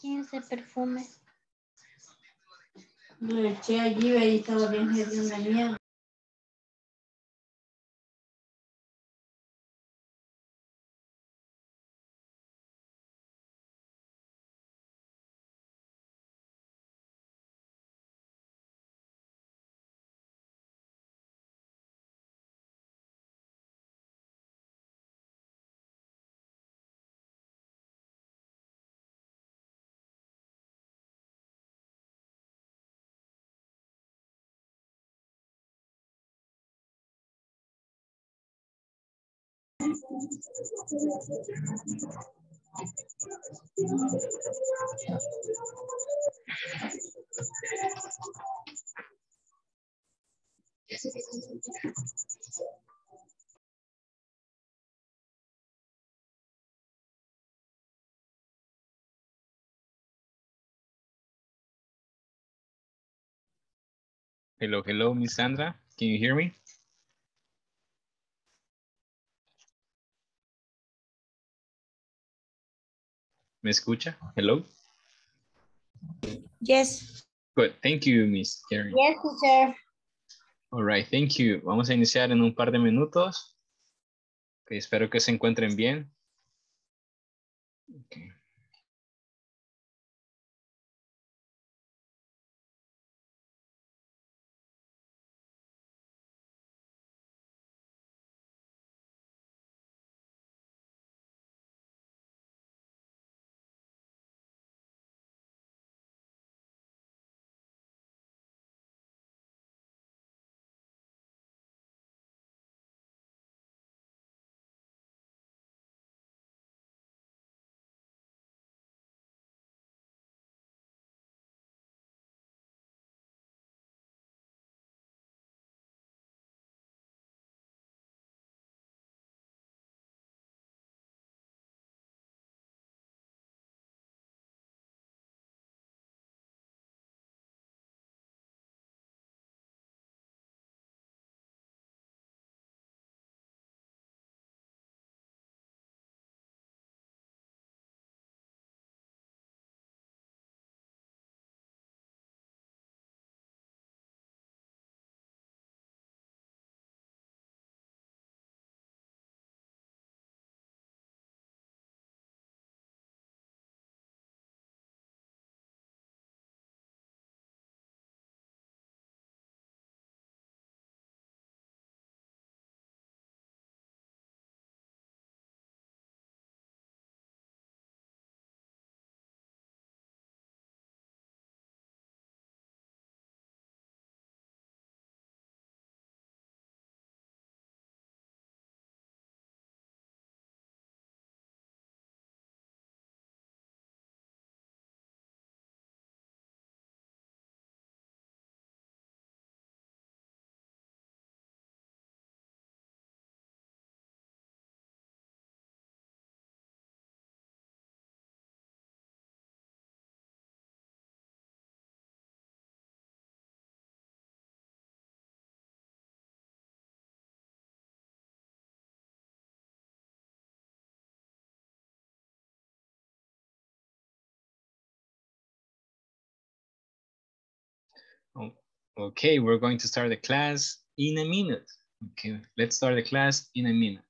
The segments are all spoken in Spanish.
15 perfumes. Lo eché allí y estaba bien una mierda. Hello, hello, Miss Sandra. Can you hear me? ¿Me escucha? Hello? Yes. Good. Thank you, Miss Karen. Yes, teacher. All right, thank you. Vamos a iniciar en un par de minutos. Okay, espero que se encuentren bien. Okay. Okay, we're going to start the class in a minute. Okay, let's start the class in a minute.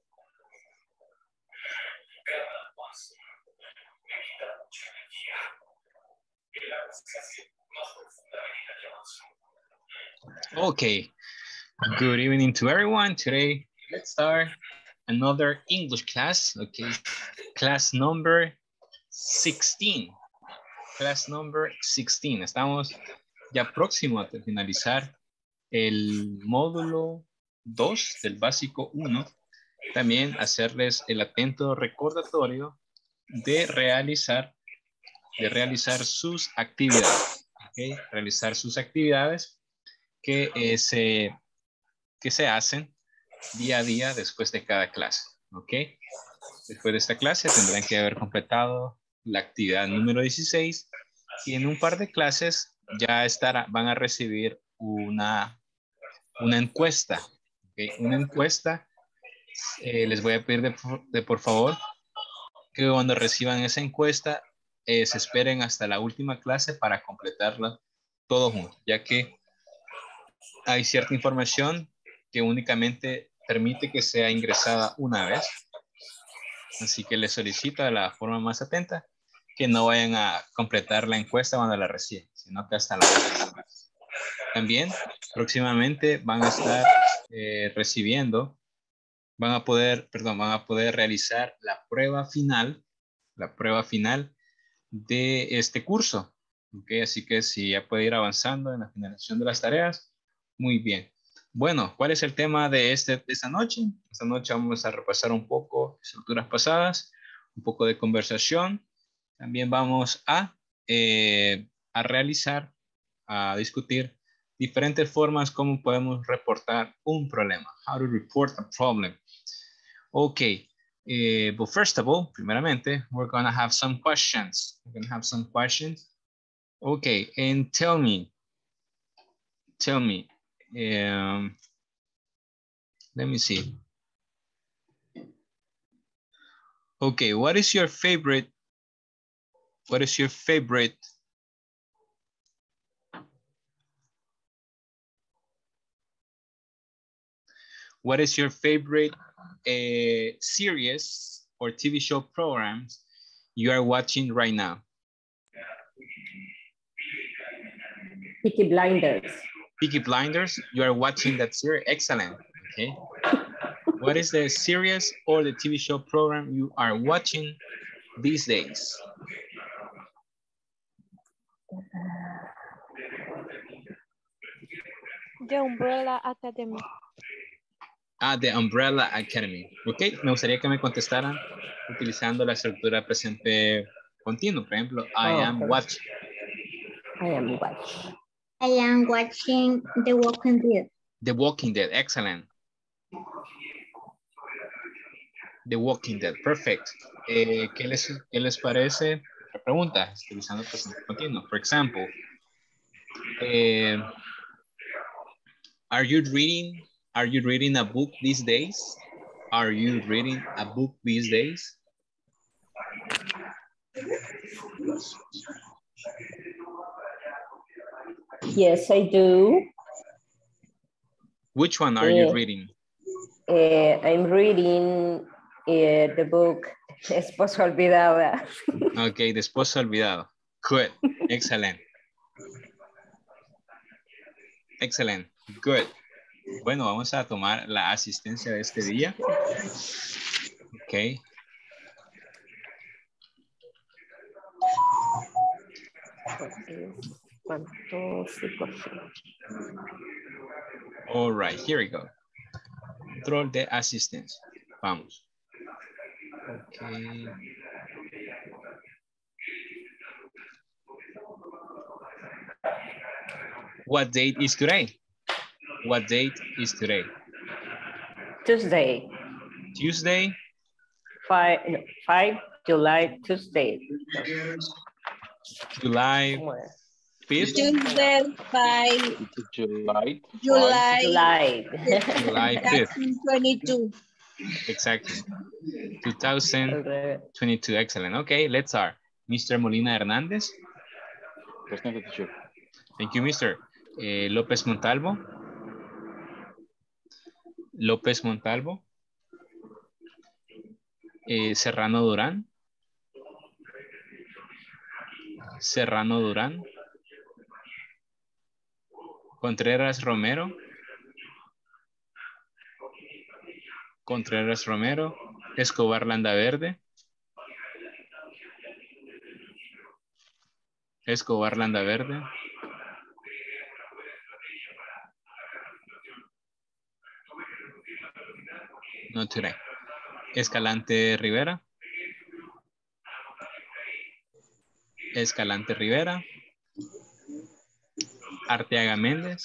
cada paso mucha energía la conversación más. Okay, good evening to everyone. Today, let's start another English class. Okay, class number 16. Class number 16. Estamos ya próximo a finalizar el módulo 2 del básico 1 también hacerles el atento recordatorio de realizar, de realizar sus actividades. Okay. Realizar sus actividades que, eh, se, que se hacen día a día después de cada clase. ¿Ok? Después de esta clase tendrán que haber completado la actividad número 16 y en un par de clases ya estará, van a recibir una, una encuesta. ¿okay? Una encuesta. Eh, les voy a pedir de, por favor que cuando reciban esa encuesta eh, se esperen hasta la última clase para completarla todo junto, ya que hay cierta información que únicamente permite que sea ingresada una vez. Así que les solicito de la forma más atenta que no vayan a completar la encuesta cuando la reciban, sino que hasta la última. También próximamente van a estar eh, recibiendo, van a poder, perdón, van a poder realizar la prueba final, la prueba final de este curso. Okay, así que si ya puede ir avanzando en la finalización de las tareas, muy bien. Bueno, ¿cuál es el tema de, este, de esta noche? Esta noche vamos a repasar un poco estructuras pasadas, un poco de conversación. También vamos a, eh, a realizar, a discutir diferentes formas como podemos reportar un problema. How to report a problem. Okay, uh, but first of all, primeramente, we're going to have some questions. We're to have some questions. Okay, and tell me, tell me, um, let me see. Okay, what is your favorite? What is your favorite? What is your favorite uh, series or TV show programs you are watching right now? Peaky Blinders. Peaky Blinders, you are watching that series. Excellent. Okay. What is the series or the TV show program you are watching these days? The Umbrella Academy. Ah, The Umbrella Academy. Ok, me gustaría que me contestaran utilizando la estructura presente continuo. Por ejemplo, I Oh, am perfect. watching. I am watching. I am watching The Walking Dead. The Walking Dead, excellent. The Walking Dead, perfect. Eh, ¿qué, les, ¿Qué les parece? Otra pregunta, utilizando el presente continuo. For example, eh, are you reading? Are you reading a book these days? Are you reading a book these days? Yes, I do. Which one are you reading? Uh, I'm reading uh, the book Esposa Olvidada. Ok, después olvidado. Good, excellent. Excellent, good. Bueno, vamos a tomar la asistencia de este día. Ok. All right, here we go. Control de asistencia. Vamos. Ok. What date is today? What date is today? Tuesday, Tuesday, 5, no, 5 July, Tuesday. July ¿Cómo es? 5th, Tuesday, 5 July. July July. July 5th, 2022. exactly. 2022, excellent. Okay, let's start. Mr. Molina Hernandez. Thank you, Mr. Eh, López Montalvo. López Montalvo. Eh, Serrano Durán. Serrano Durán. Contreras Romero. Contreras Romero. Escobar Landaverde. Escobar Landaverde. No today. Escalante Rivera. Escalante Rivera. Arteaga Méndez.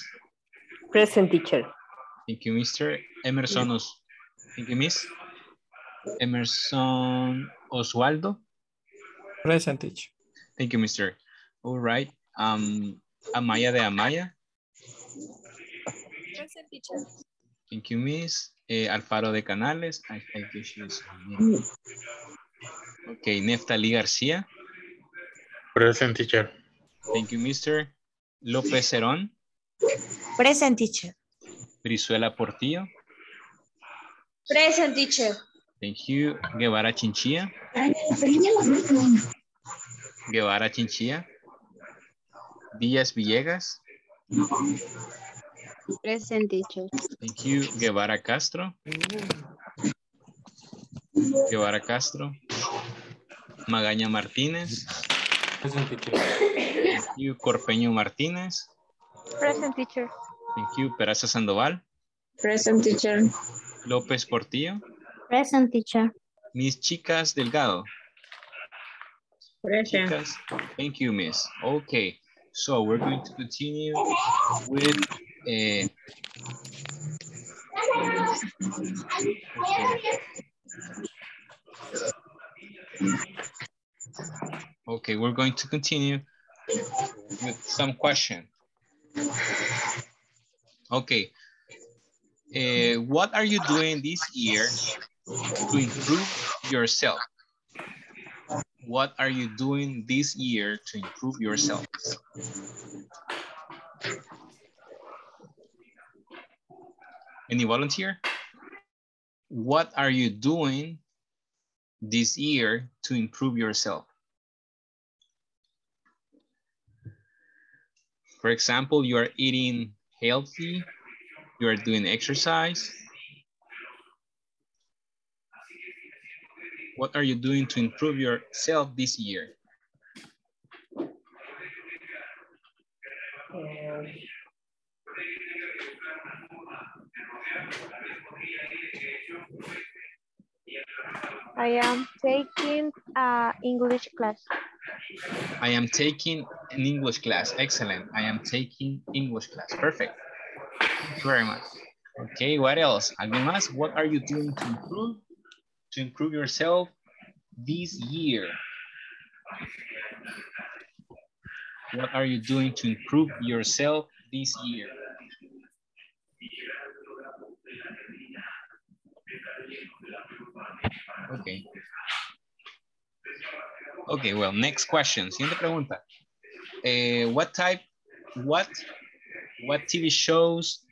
Present teacher. Thank you, Mr. Emerson Os Thank you, Miss. Emerson Oswaldo. Present teacher. Thank you, Mr. All right. Um, Amaya de Amaya. Present teacher. Thank you, Miss. Eh, Alfaro de Canales. I think she's Okay, Neftali García. Present teacher. Thank you, Mr. López Cerón. Present teacher. Brizuela Portillo. Present teacher. Thank you. Guevara Chinchilla. Guevara Chinchilla. Díaz Villegas. Present teacher. Thank you. Guevara Castro. Guevara Castro. Magaña Martínez. Present teacher. Thank you. Corpeño Martínez. Present teacher. Thank you. Peraza Sandoval. Present teacher. López Portillo. Present teacher. Mis Chicas Delgado. Present. Chicas. Thank you, Miss. Okay. So we're going to continue with uh, Okay, we're going to continue with some question. Okay. Uh, what are you doing this year to improve yourself? What are you doing this year to improve yourself? Any volunteer? What are you doing this year to improve yourself? For example, you are eating healthy, you are doing exercise. What are you doing to improve yourself this year? Um, I am taking a English class. I am taking an English class. Excellent. I am taking English class. Perfect. Thank you very much. Okay, what else? ¿Alguien más? What are you doing to improve? To improve yourself this year? What are you doing to improve yourself this year? Okay. Okay, well, next question. Siguiente pregunta. Eh, what type, what, what TV shows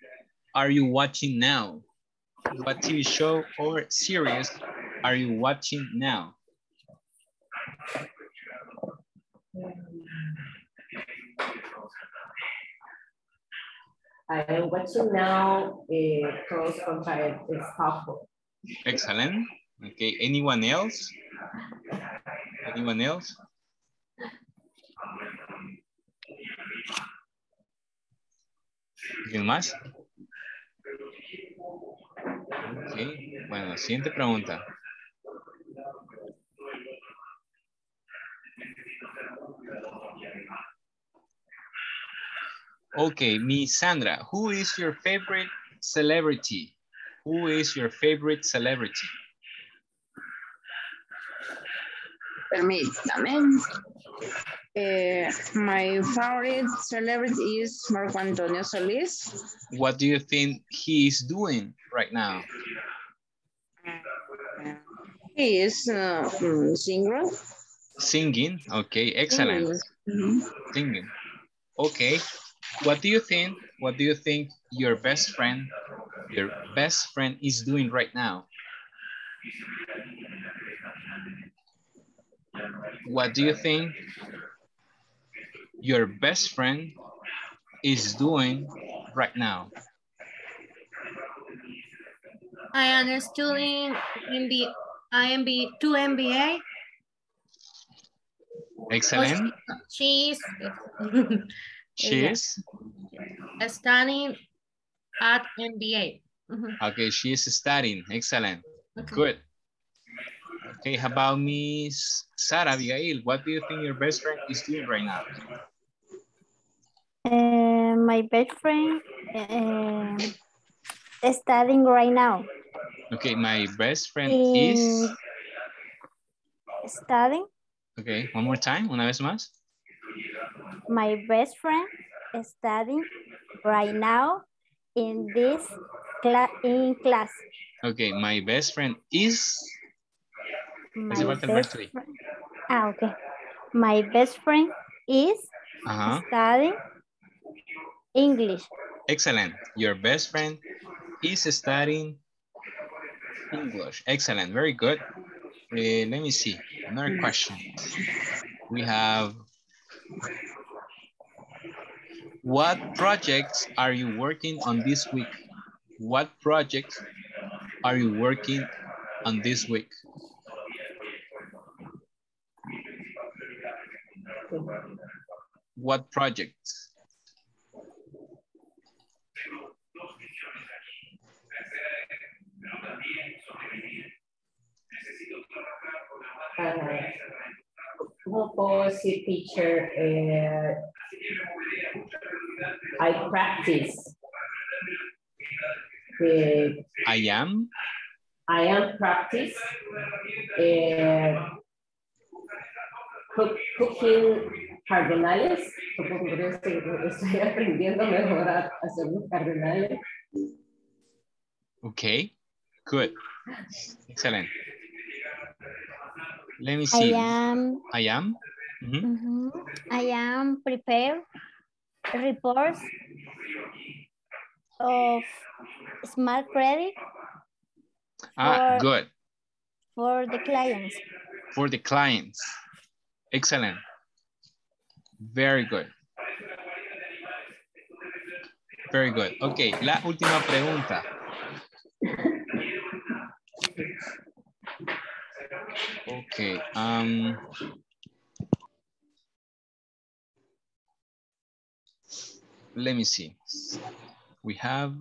are you watching now? What TV show or series are you watching now? I am watching now uh, Cross Country Stockholm. Excellent. Okay, anyone else? Anyone else? ¿Alguien más? Ok, bueno, siguiente pregunta. Okay, Miss Sandra, who is your favorite celebrity? Who is your favorite celebrity? Permítame. Eh, my favorite celebrity is Marco Antonio Solis. What do you think he is doing right now? He is uh, mm. Singing. Okay, excellent. Mhm. Singing. Okay. What do you think? What do you think your best friend, your best friend is doing right now? What do you think your best friend is doing right now? I am studying in the IMB, two MBA. Excellent. She is She is? studying at MBA. Mhm. Okay, she is studying. Excellent. Okay. Good. Okay, how about Miss Sarah Abigail? What do you think your best friend is doing right now? Uh, my best friend uh, is studying right now. Okay, my best friend In is... studying. Okay, one more time, una vez más. My best friend is studying right now in this class in class. Okay, my best friend is... My Hace falta el verbo best friend, ah, okay. My best friend is Ajá, studying English. excellent. Your best friend is studying English. Excellent, very good. Eh, let me see, another question. We have... What projects are you working on this week? What projects are you working on this week? What project? Uh, teacher uh, I practice the I am I am practice uh, cooking cardinales. Supongo que estoy, aprendiendo mejor a hacer los cardinales. okay, good, excellent. Let me I see, am I am, mhm. mhm, I am prepare reports of smart credit ah, for- good, for the clients. for the clients, excellent, very good. Very good, okay, la última pregunta. Okay, um. Let me see. We have.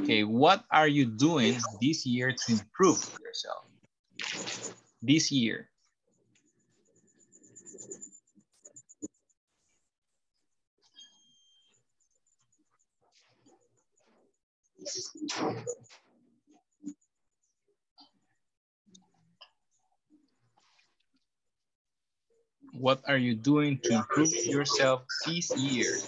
Okay, what are you doing this year to improve yourself? This year. What are you doing to improve yourself this year?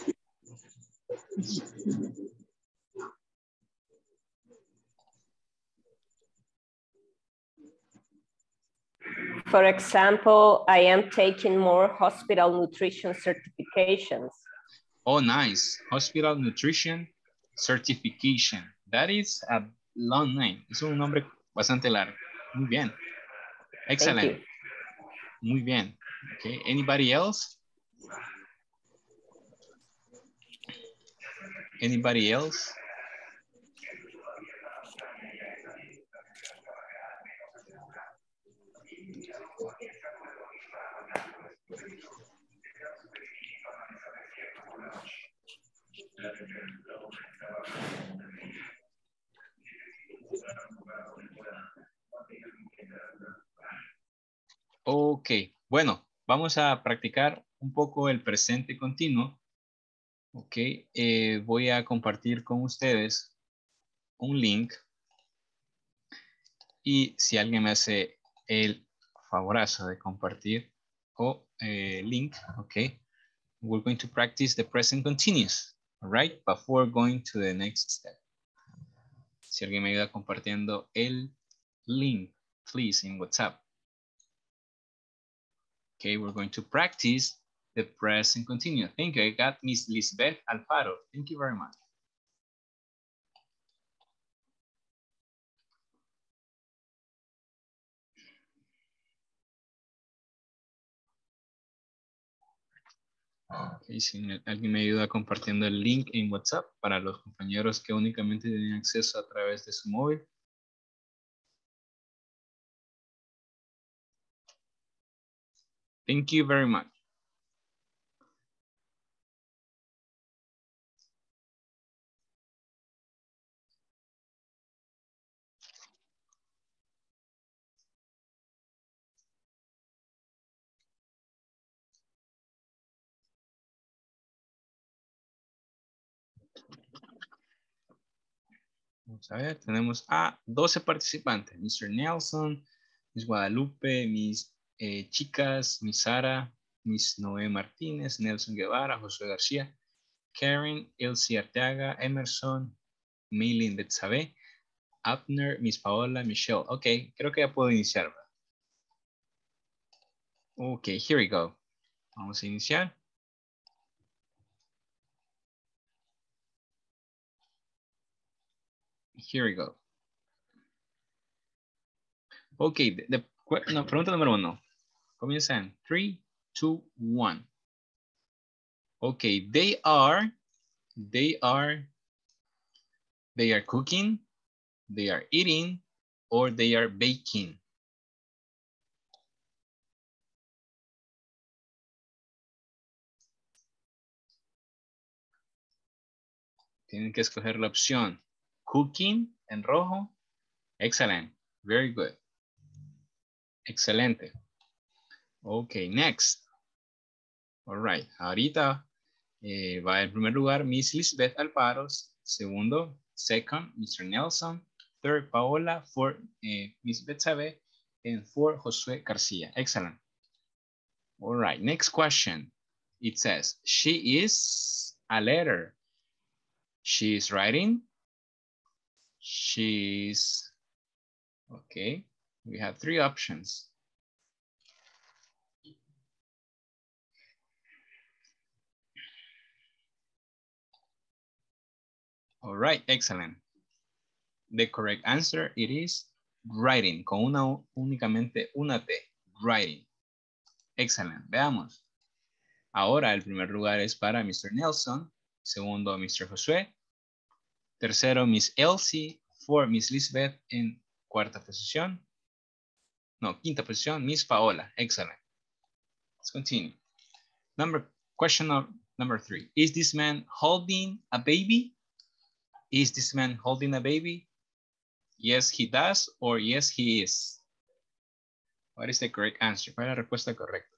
For example, I am taking more hospital nutrition certifications. Oh, nice. Hospital Nutrition Certification. That is a long name. Es un nombre bastante largo. Muy bien. Excellent. Muy bien. Okay. Anybody else? Anybody else? Ok, bueno, vamos a practicar un poco el presente continuo. Ok, eh, voy a compartir con ustedes un link. Y si alguien me hace el favorazo de compartir o eh, link, ok, we're going to practice the present continuous, right, before going to the next step. Si alguien me ayuda compartiendo el link, please, in WhatsApp. Okay, we're going to practice the present continuous. Thank you. I got Miss Lisbeth Alfaro. Thank you very much. Ok, si alguien me ayuda compartiendo el link en WhatsApp para los compañeros que únicamente tienen acceso a través de su móvil. Thank you very much. Tenemos a 12 participantes. Mr. Nelson, Miss Guadalupe, Miss eh, Chicas, Miss Sara, Miss Noé Martínez, Nelson Guevara, Josué García, Karen, Elsie Arteaga, Emerson, Milin Betsabe, Abner, Miss Paola, Michelle. Ok, creo que ya puedo iniciar. Ok, here we go. Vamos a iniciar. Here we go. Ok, the, no, pregunta número uno. Comienza en 3, 2, 1. Okay, they are, they are, they are cooking, they are eating, or they are baking. Tienen que escoger la opción cooking en rojo. Excellent. Very good. Excelente. Okay, next. All right. Ahorita eh, va en primer lugar Miss Lisbeth Alparos. Segundo, second, Mr. Nelson. Third, Paola. Fourth, eh, Miss Betsabe. And fourth, Josué Garcia. Excellent. All right, next question. It says, she is a letter. She is writing. She's, okay. We have three options. All right, excellent. The correct answer it is writing, con una únicamente una T, writing. Excellent, veamos. Ahora el primer lugar es para Mr. Nelson, segundo Mr. Josué, tercero Miss Elsie, for Miss Lisbeth en cuarta posición. No, quinta posición, Miss Paola. Excellent. Let's continue. Number question number three. Is this man holding a baby? Is this man holding a baby? Yes, he does, or yes, he is. What is the correct answer? ¿Cuál es la respuesta correcta?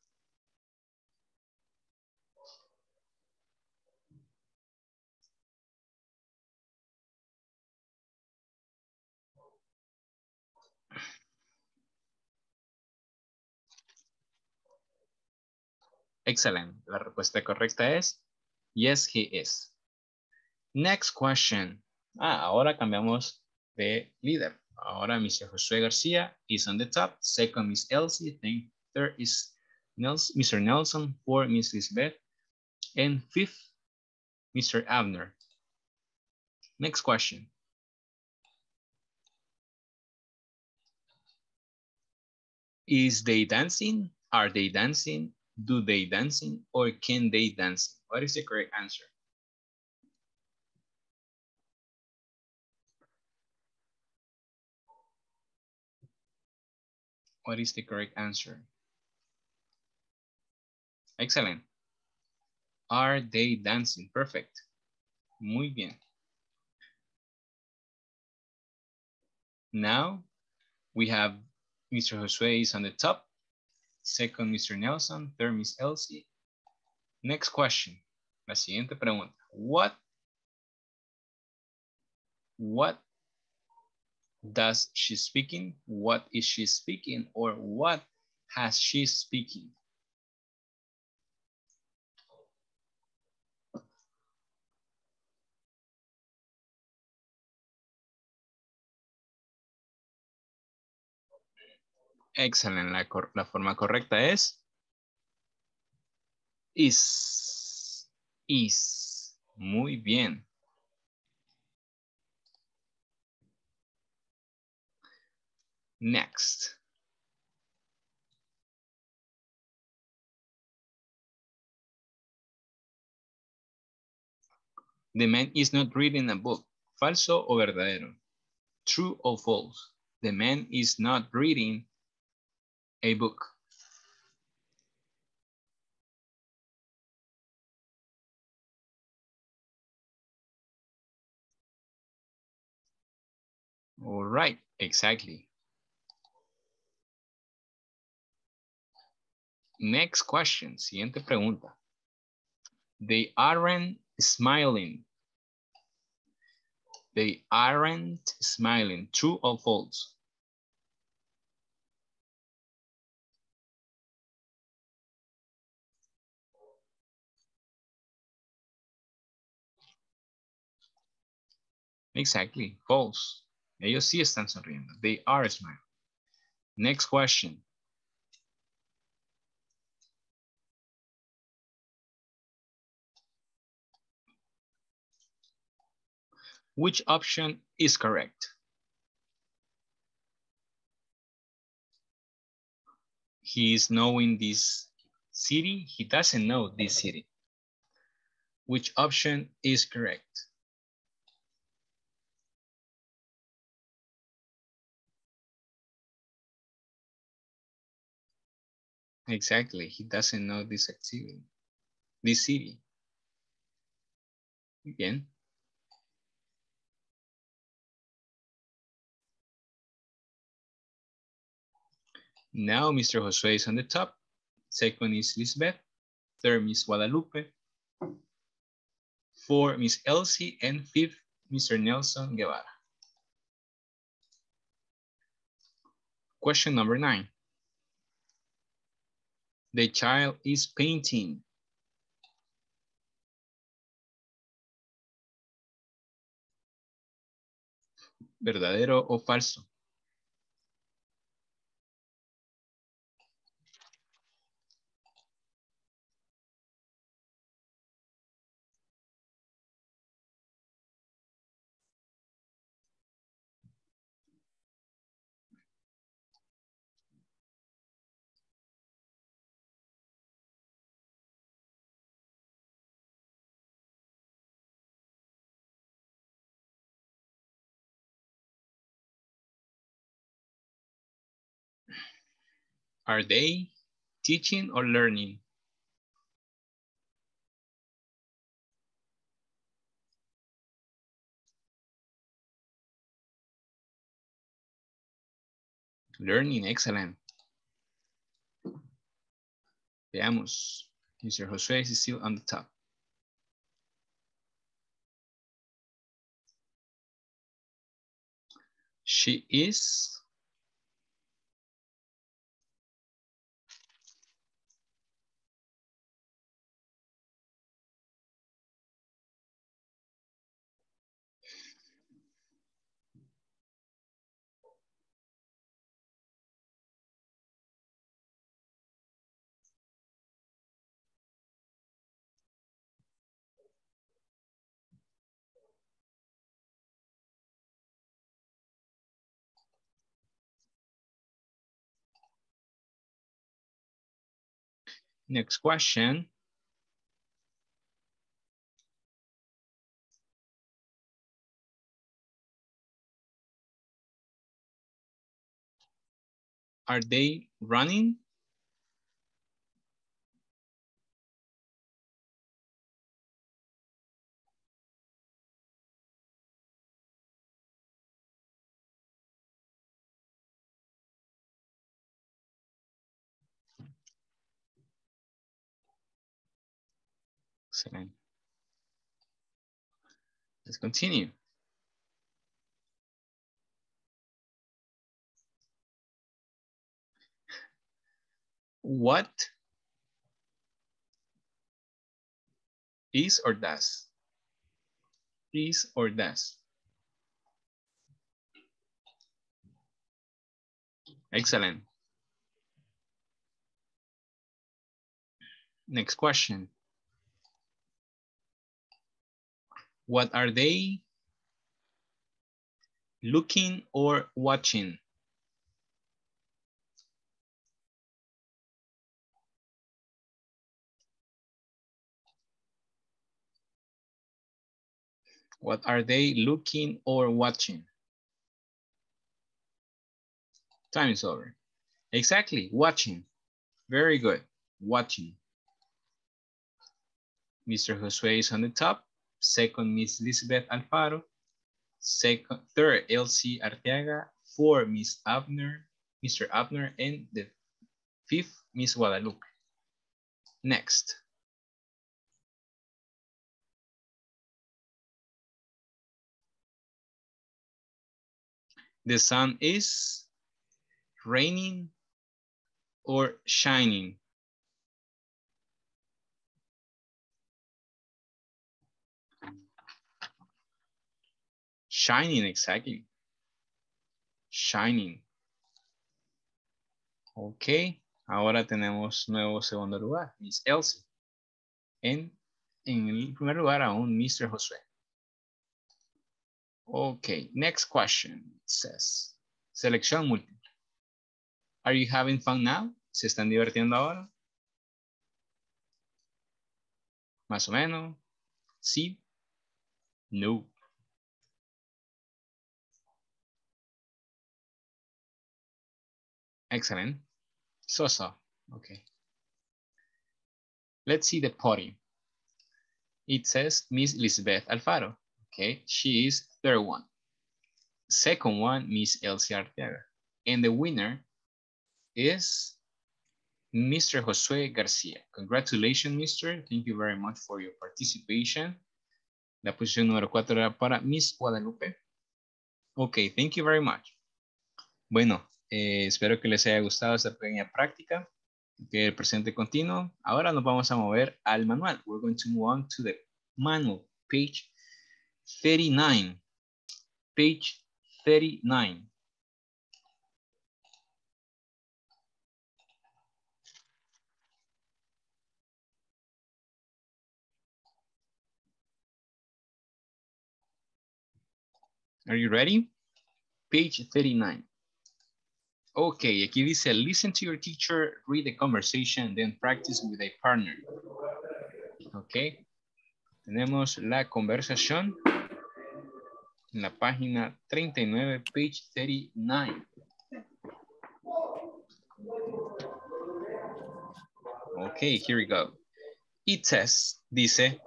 Excellent. La respuesta correcta es yes, he is. Next question. Ah, ahora cambiamos de líder. Ahora Mr. Josué García is on the top. Second, Miss Elsie. Then third is Nelson, Mr. Nelson. Fourth, Miss Lisbeth. And fifth, Mr. Abner. Next question. Is they dancing? Are they dancing? Do they dancing? Or can they dance? What is the correct answer? What is the correct answer? Excellent. Are they dancing? Perfect. Muy bien. Now we have Mr. Josue is on the top. Second, Mr. Nelson. Third, Miss Elsie. Next question. La siguiente pregunta. What, what does she speaking? What is she speaking? Or what has she speaking? Excelente. La, la, forma correcta es is. Is. Muy bien. Next. The man is not reading a book. ¿Falso o verdadero? True or false? The man is not reading a book. All right, exactly. Next question, siguiente pregunta. They aren't smiling. They aren't smiling. True or false? Exactly, false. Ellos sí están sonriendo. They are smiling. Next question. Which option is correct? He is knowing this city. He doesn't know this city. Which option is correct? Exactly. He doesn't know this activity, this city. Again. Now Mr. Josue is on the top. Second is Lisbeth. Third, Miss Guadalupe. Four, Miss Elsie. And fifth, Mr. Nelson Guevara. Question number nine. The child is painting. ¿Verdadero o falso? Are they teaching or learning? Learning, excellent. Veamos. Mr. Josue is still on the top. She is Next question. Are they running? Excellent. Let's continue. What is or does? Is or does? Excellent. Next question. What are they looking or watching? What are they looking or watching? Time is over. Exactly, watching. Very good, watching. Mr. Josue is on the top. Second, Miss Elizabeth Alfaro. Second, third, Elsie Arteaga. Four, Miss Abner, Mr. Abner, and the fifth, Miss Guadalupe. Next. The sun is raining or shining. Shining, exactly. Shining. Ok, ahora tenemos nuevo segundo lugar, Miss Elsie. En, en el primer lugar aún Mr. Josué. Ok, next question says, selección múltiple. Are you having fun now? ¿Se están divirtiendo ahora? Más o menos. Sí. No. Excellent. So, so. Okay. Let's see the party. It says Miss Elizabeth Alfaro. Okay, she is third one. Second one, Miss Elsie Arteaga. And the winner is Mr. Josue Garcia. Congratulations, Mr. Thank you very much for your participation. La posición número cuatro era para Miss Guadalupe. Ok, thank you very much. Bueno, eh, espero que les haya gustado esta pequeña práctica del presente continuo. Ahora nos vamos a mover al manual. We're going to move on to the manual, page 39. Page 39. Are you ready? Page 39. Ok, aquí dice, listen to your teacher, read the conversation, then practice with a partner. Ok. Tenemos la conversación en la página 39, page 39. Okay, here we go. It says, dice,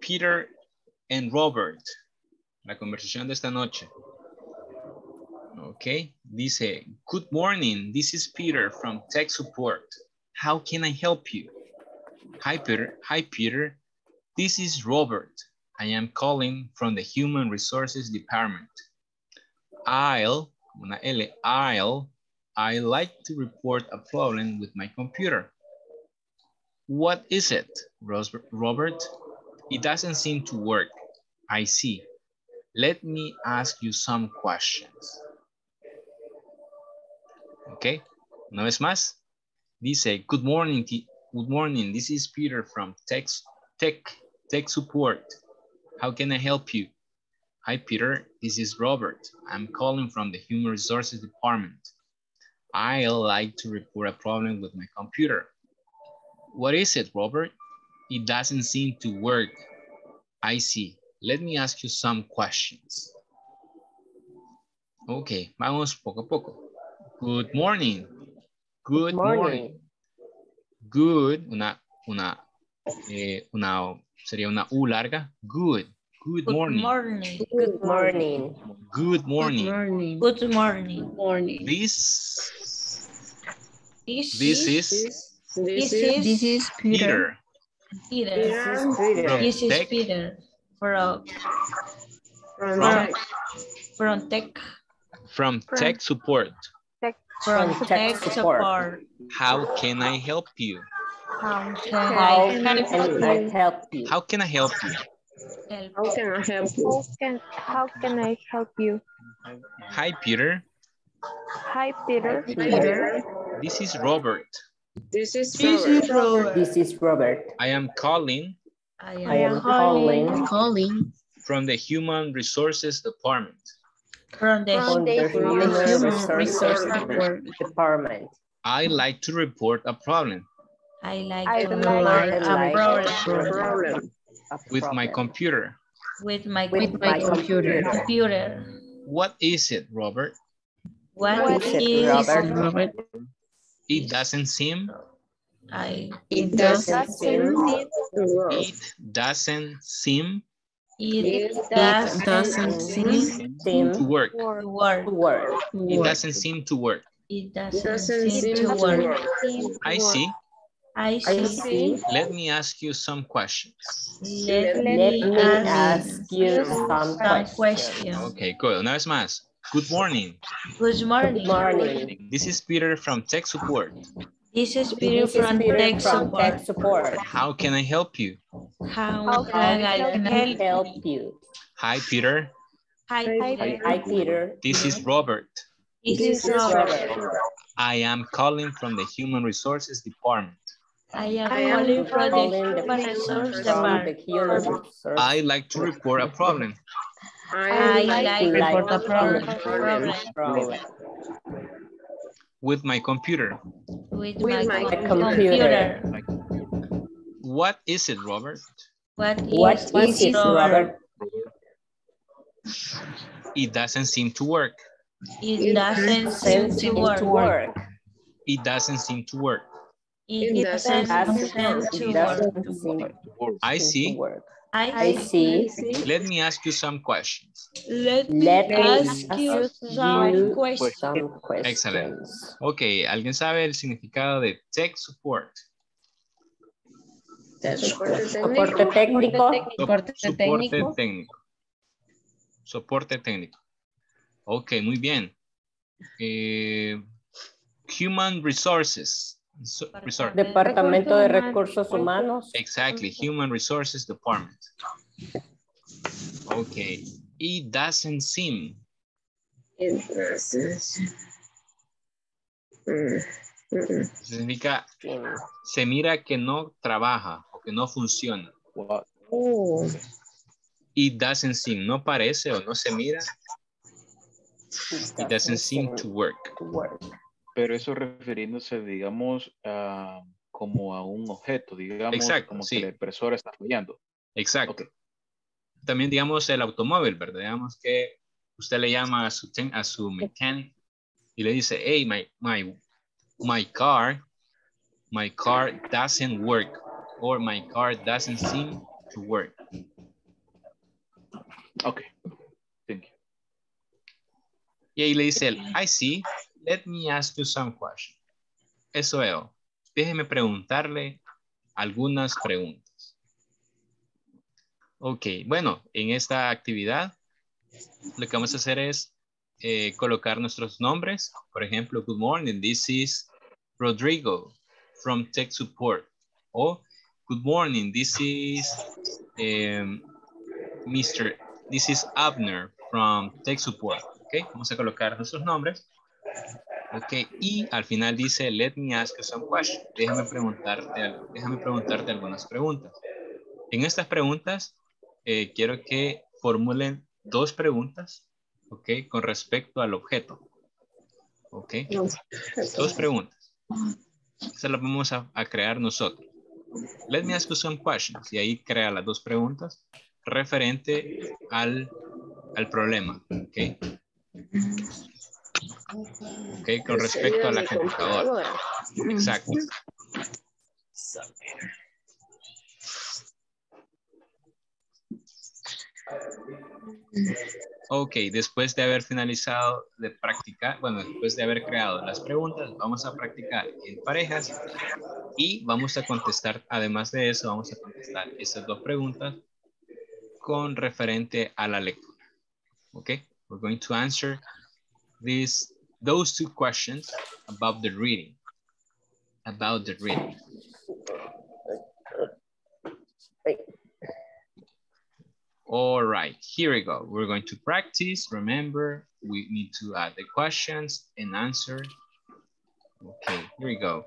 Peter and Robert. La conversación de esta noche. Okay, dice, good morning, this is Peter from tech support. How can I help you? Hi, Peter. Hi, Peter. This is Robert. I am calling from the Human Resources Department. I'll, una L, I'll, I like to report a problem with my computer. What is it, Robert? It doesn't seem to work. I see. Let me ask you some questions. Okay, una vez más. Dice, good morning, good morning. This is Peter from Tech, Tech, Tech Support. How can I help you? Hi, Peter. This is Robert. I'm calling from the Human Resources Department. I like to report a problem with my computer. What is it, Robert? It doesn't seem to work. I see. Let me ask you some questions. Ok, vamos poco a poco. Good morning. Good, morning. morning. Good, una, una, eh, una, sería una U larga. Good. Good morning. Good morning. Good morning. Good morning. Good morning. Morning. This, This, this is This this is is This is Peter Peter. Peter This is Peter from, from From- from Tech. from Tech Support. From From Tech tech support. support. How can I help you? How can How I can help I you? help you? How can I help you? How can I help you? How can, how can I help you? Hi, Peter. Hi, Peter. Peter. This is Robert. This is This Robert. is Robert. This is Robert. I am calling I I am am calling calling calling from the Human Resources Department. From the from the Human Human Resources Resources Department. Department. I like to report a problem I like I to like- report I a like problem to Problem with my computer. With my, With my computer. computer. What is it, Robert? What What is it, is Robert? It doesn't seem. I It doesn't seem to work. It doesn't seem it It does doesn't seem to work. work. work. It doesn't seem to work. It It doesn't, doesn't seem, seem to to work. work. I see. I I see. see. Let me ask you some questions. Let, Let me me ask ask you some some questions. questions. Okay, good. Una vez más. Good morning. Good morning. Good morning. This is Peter from Tech Support. This is Peter This is from Peter Tech from Tech Support. Support. How can I help you? How, How can I can I help? help you? Hi, Peter. Hi, Hi, Peter. Hi, Peter. This is Robert. This This is is Robert. Robert. I am calling from the Human Resources Department. I am I am calling from the Human people Resource Department. I like to report a problem. I like like to report a problem. problem. problem. with my computer. With, With my, my computer. computer. What is it, Robert? What is, What is it, Robert? It doesn't seem to work. It doesn't seem Seems to to work. work. It doesn't seem to work. It It doesn't doesn't seem It to work. doesn't seem I to see. work. I I see. Let me ask you some questions. Let me Let me ask ask you you some questions. some questions. Excellent. Ok, ¿alguien sabe el significado de tech support? Soporte Soporte técnico. Soporte técnico. Soporte técnico. Ok, muy bien. Eh, human resources. So- Departamento de Recursos Humanos. exactly, Human Resources Department. Ok. It doesn't seem. It doesn't. Mm, mm, mm. Significa, se mira que no trabaja que no funciona. What? Oh, It doesn't seem, no parece o no se mira. It doesn't seem to work. to work. Pero eso refiriéndose, digamos, a como a un objeto, digamos, Exacto, como sí. que la impresora está fallando. Exacto. También digamos el automóvil, ¿verdad? Digamos que usted le llama a su, a su mechanic y le dice, hey, my, my, my car, my car doesn't work or my car doesn't seem to work. Ok. Thank you. Y ahí le dice él, I see, let me ask you some questions. Eso es. Déjeme preguntarle algunas preguntas. Ok, bueno, en esta actividad lo que vamos a hacer es eh, colocar nuestros nombres. Por ejemplo, good morning, this is Rodrigo from Tech Support. O good morning, this is em, Mr. This is Abner from Tech Support. Ok, vamos a colocar nuestros nombres. Ok, y al final dice, let me ask you some questions. Déjame preguntarte, déjame preguntarte algunas preguntas. En estas preguntas, eh, quiero que formulen dos preguntas, ok, con respecto al objeto. Ok, dos preguntas. Estas las vamos a, a crear nosotros. Let me ask you some questions. Y ahí crea las dos preguntas referente al, al problema. Ok. Ok, con respecto a la computadora. Exacto. Ok, después de haber finalizado de practicar, bueno, después de haber creado las preguntas, vamos a practicar en parejas y vamos a contestar, además de eso, vamos a contestar esas dos preguntas con referente a la lectura. Ok, we're going to answer these, those two questions about the reading. About the reading. All right, here we go. We're going to practice. Remember, we need to add the questions and answer. Okay, here we go.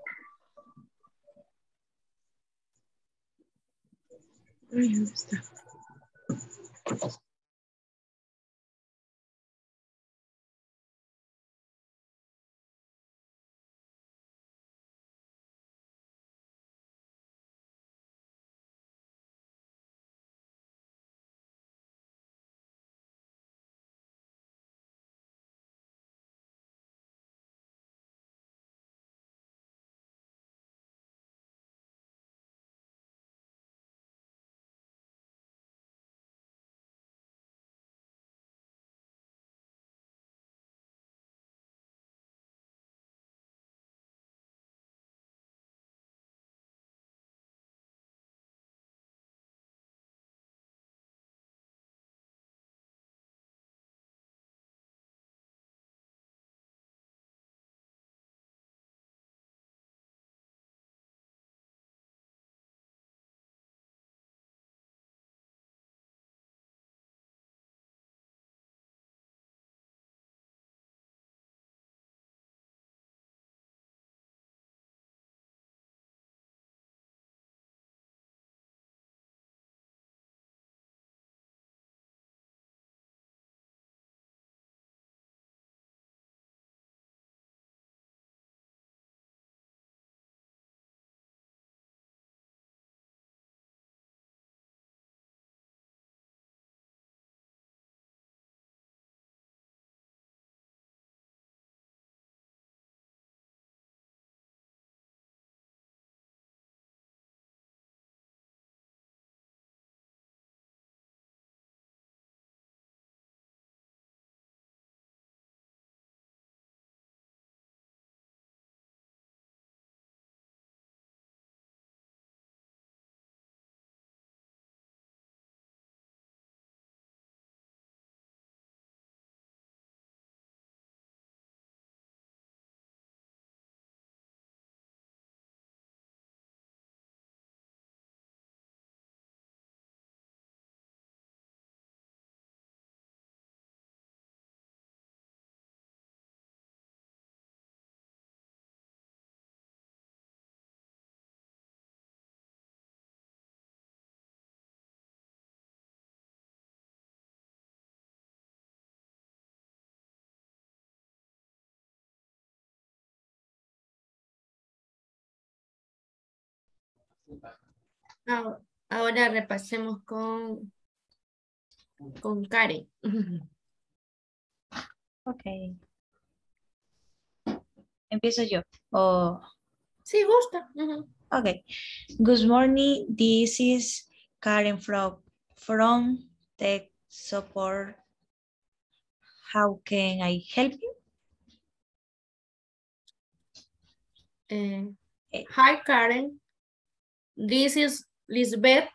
Ah, Ahora repasemos con, con Karen. Ok. Empiezo yo. O Sí, gusta. Ujú. Okay. Good morning. This is Karen from from Tech Support. How can I help you? Eh. hi, Karen. This is Lisbeth.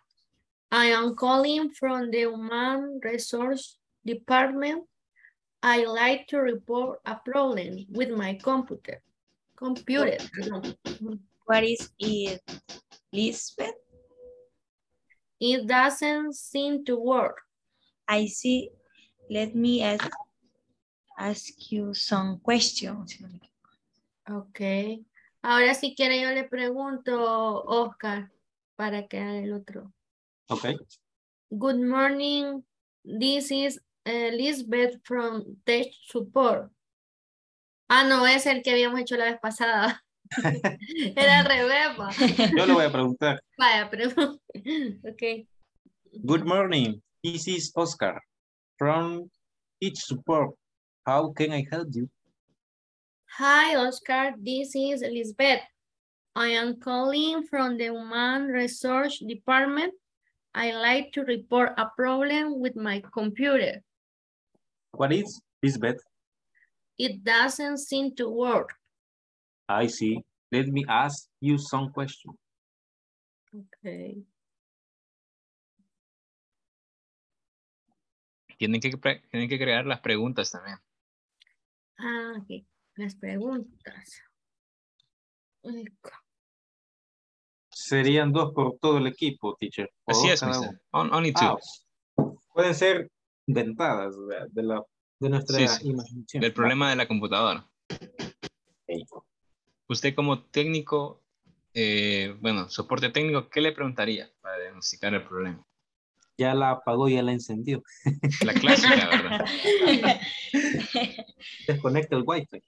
I am calling from the Human Resource Department. I like to report a problem with my computer. Computer. What is it, Lisbeth? It doesn't seem to work. I see. Let me ask, ask you some questions. Ok. Ahora si quiere yo le pregunto, Oscar, para que haga el otro. Okay. Good morning. This is Elizabeth from Tech Support. Ah, no, es el que habíamos hecho la vez pasada. Era al revés. Yo le voy a preguntar. Vaya, pero... Ok. Good morning. This is Oscar from Teach Support. How can I help you? Hi, Oscar. This is Elizabeth. I am calling from the Human Resource Department. I like to report a problem with my computer. What is Lisbeth? It doesn't seem to work. I see. Let me ask you some questions. Okay. Tienen que, tienen que crear las preguntas también. Ah, ok. Las preguntas. Serían dos por todo el equipo, teacher. o Así dos es. On- only Ah, two. pueden ser inventadas de, de la, de nuestra Sí, sí. imaginación. Del problema de la computadora. Usted como técnico, eh, bueno, soporte técnico, ¿qué le preguntaría para diagnosticar el problema? Ya la apagó, ya la encendió. La clásica, ¿verdad? Desconecta el wifi.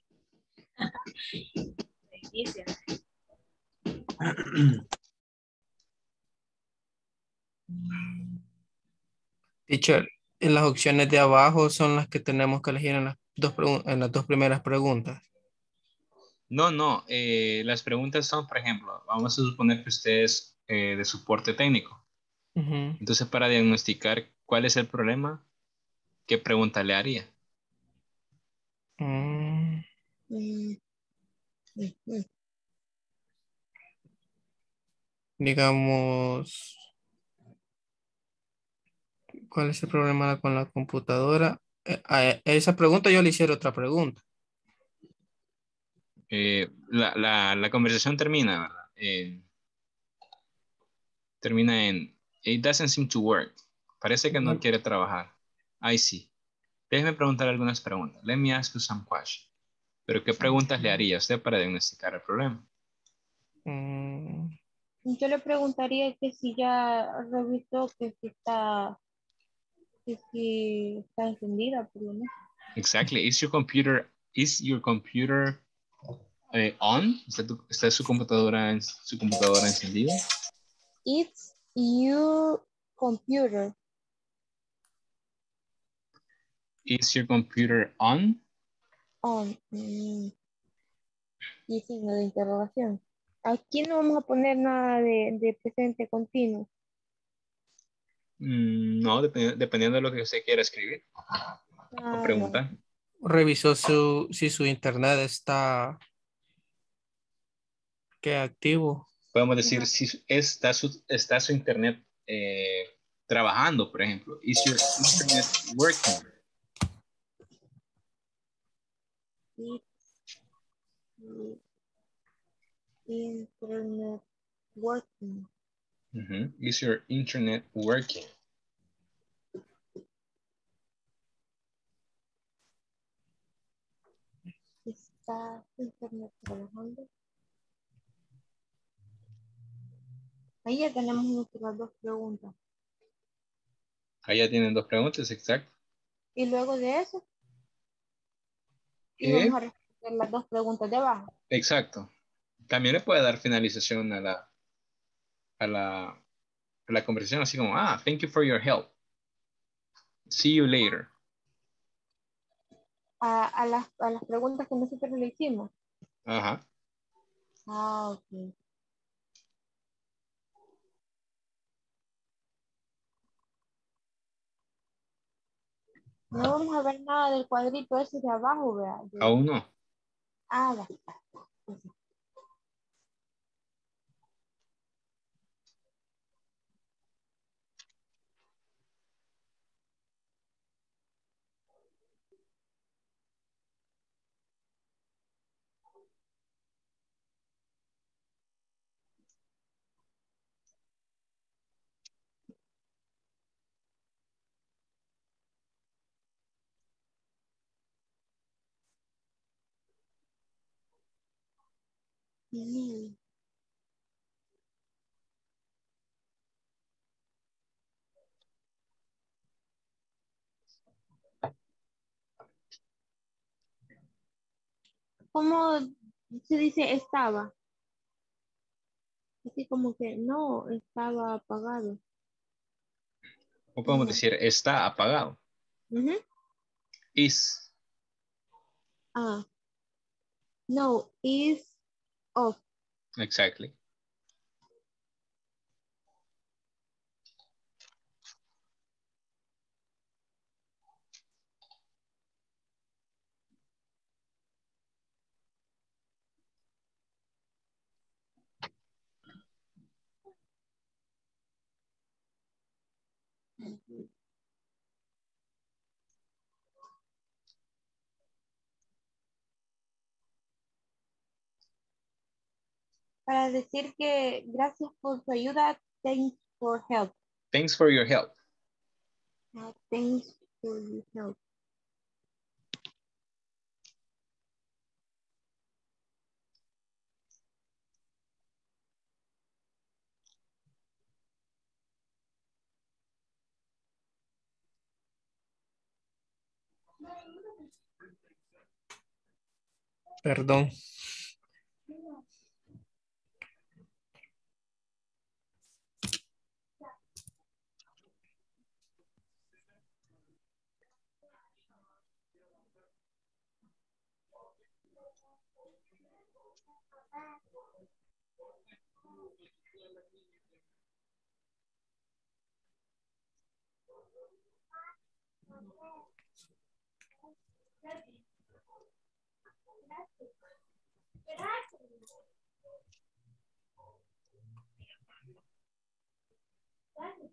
Inicia. Teacher, en las opciones de abajo son las que tenemos que elegir en las dos, en las dos primeras preguntas. No, no. eh, las preguntas son, por ejemplo, vamos a suponer que usted es eh, de soporte técnico. Ujú. Entonces, para diagnosticar cuál es el problema, ¿qué pregunta le haría? Mm. Digamos, ¿cuál es el problema con la computadora? Eh, a esa pregunta yo le hiciera otra pregunta. Eh, la, la- la conversación termina, ¿verdad? Eh, termina en, it doesn't seem to work. Parece que no Ujú. quiere trabajar. I see. Déjeme preguntar algunas preguntas. Let me ask you some questions. Pero ¿qué preguntas le haría a usted para diagnosticar el problema? Mm, Yo le preguntaría que si ya revisó que si está, que si está encendida, por lo menos. Exactly. Is your computer, is your computer eh, on? ¿Está, tu- está su computadora, su computadora encendida? It's your computer. Is your computer on? On. Mm. Y signo de interrogación. Aquí no vamos a poner nada de, de presente continuo. Mm, no, dependiendo, dependiendo de lo que usted quiera escribir Ah, o no. preguntar. revisó su, si su internet está que activo. Podemos decir si está su, está su internet eh, trabajando, por ejemplo. Is your internet working? Internet working. Ujú. Is your internet working? ¿Está internet trabajando? Ahí ya tenemos nuestras dos preguntas. Ahí ya tienen dos preguntas, exacto. Y luego de eso, y vamos a responder las dos preguntas de abajo. Exacto. También le puede dar finalización a la, a la, a la conversación así como, ah, thank you for your help. See you later. A, a, las, a las preguntas que nosotros le hicimos. Ajá. Ah, ok. No vamos a ver nada del cuadrito ese de abajo, vea. Aún no. Ah, ¿Cómo se dice estaba? Así como que no, estaba apagado. O podemos decir, está apagado. Ujú. Is. Ah. No, is off. Exactly. Para decir que gracias por su ayuda, thanks for help. Thanks for your help. Ah, thanks for your help. Perdón. Gracias.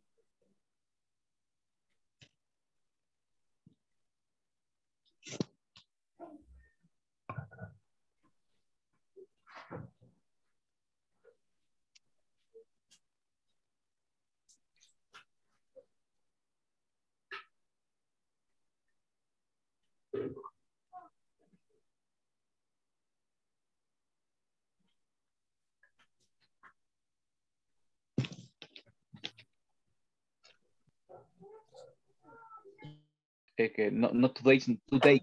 Eh, que no, no today, today.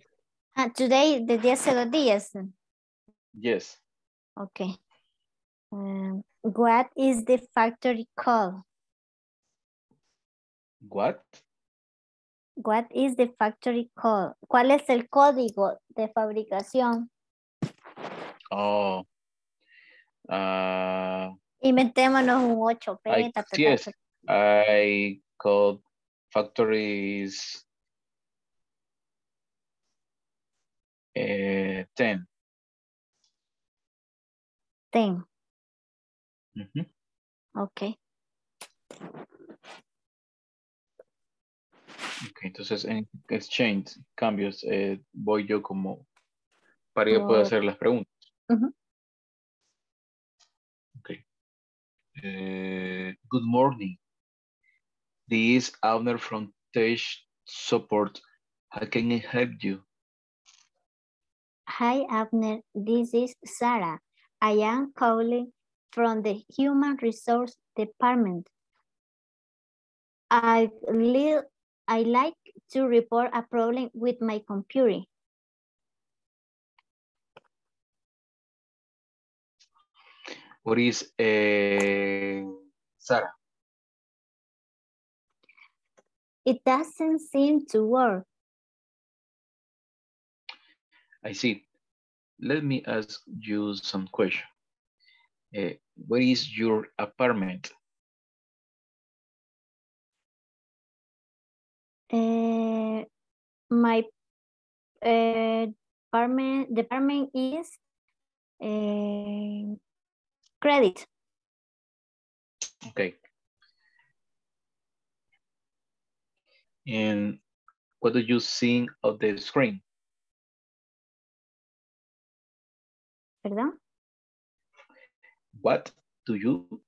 Ah, today, desde hace dos días. Yes. Okay. Um, what is the factory called? What? What is the factory called? ¿Cuál es el código de fabricación? Oh. Uh, Inventémonos un 8 I, beta. yes. I called factories eh, 10. 10. Ujú. Okay. Ok, entonces en exchange, cambios, eh, voy yo como para yo poder Oh. hacer las preguntas. Ujú. Ok. Eh, good morning. This is Abner from Tech Support. How can I help you? Hi, Abner. This is Sarah. I am calling from the Human Resource Department. I, li I like to report a problem with my computer. What is eh, a Sara. It doesn't seem to work. I see. Let me ask you some question. Uh, where is your apartment? Uh, my uh, department department is uh, credit. Okay. And what do you see on the screen? ¿Perdón? What do you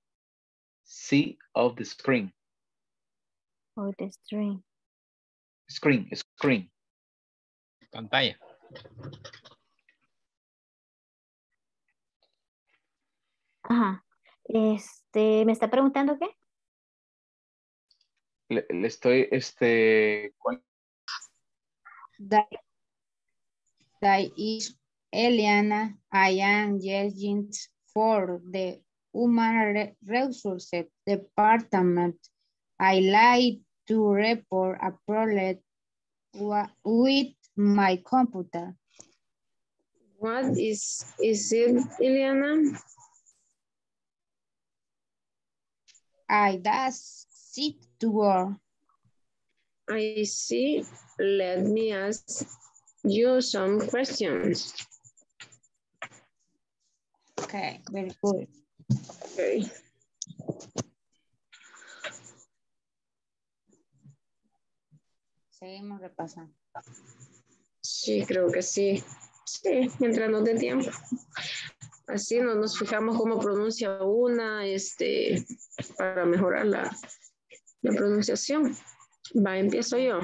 see of the screen? Oh, the string. Screen, screen. Pantalla. Ajá. Este, ¿me está preguntando qué? Le, le estoy, este, ¿cuál? That, that is Eliana. I am yelling for the Human Resources Department. I like to report a problem with my computer. What is, is it, Eliana? I does sit to work. I see. Let me ask you some questions. Okay, very good. Okay. Seguimos repasando. Sí, creo que sí. Sí, mientras nos dé tiempo. Así no nos fijamos cómo pronuncia una, este, para mejorar la, la pronunciación. Va, empiezo yo.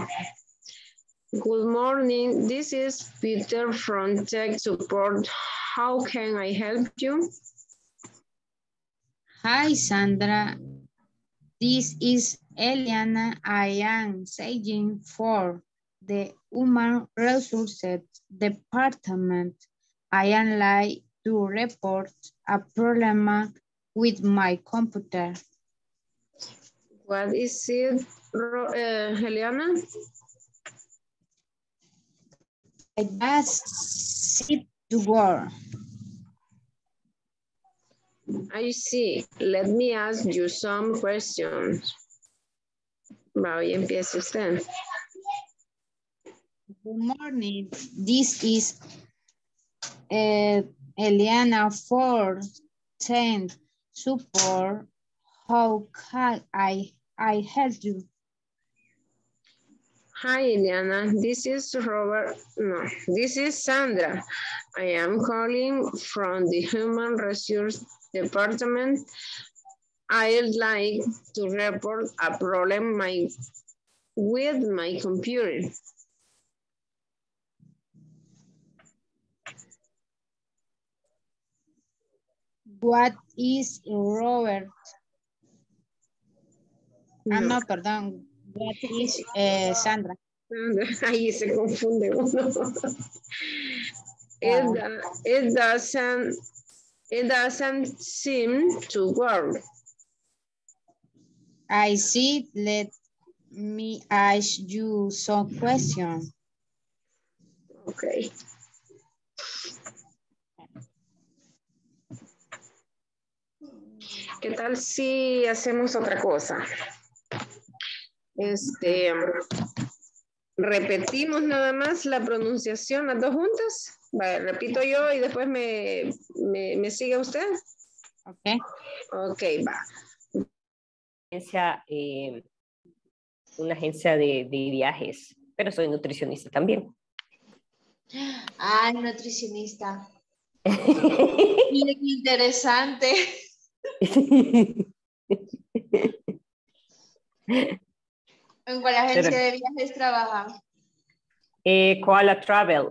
Good morning, this is Peter from Tech Support. How can I help you? Hi, Sandra. This is Eliana. I am saying for the Human Resources Department. I am like to report a problem with my computer. What is it, uh, Eliana? I just sit to work. I see. Let me ask you some questions. Va, hoy empieza usted. Good morning. This is uh, Eliana for 10 support. How can I, I help you? Hi, Eliana. This is Robert. No, this is Sandra. I am calling from the Human Resource Department. I'd like to report a problem my, with my computer. What is Robert? Ah, No. no, perdón. Is eh, Sandra? Ahí se confunde uno. It, it doesn't, it doesn't seem to work. I see. Let me ask you some questions. Okay. ¿Qué tal si hacemos otra cosa? Este, repetimos nada más la pronunciación las dos juntas. Vale, repito yo y después me, me, me sigue usted. Okay. Ok, va. agencia, eh, una agencia de, de viajes, pero soy nutricionista también. Ay, nutricionista. Miren, qué interesante. ¿En cuál agencia Pero- de viajes trabaja? Eh, Koala Travel.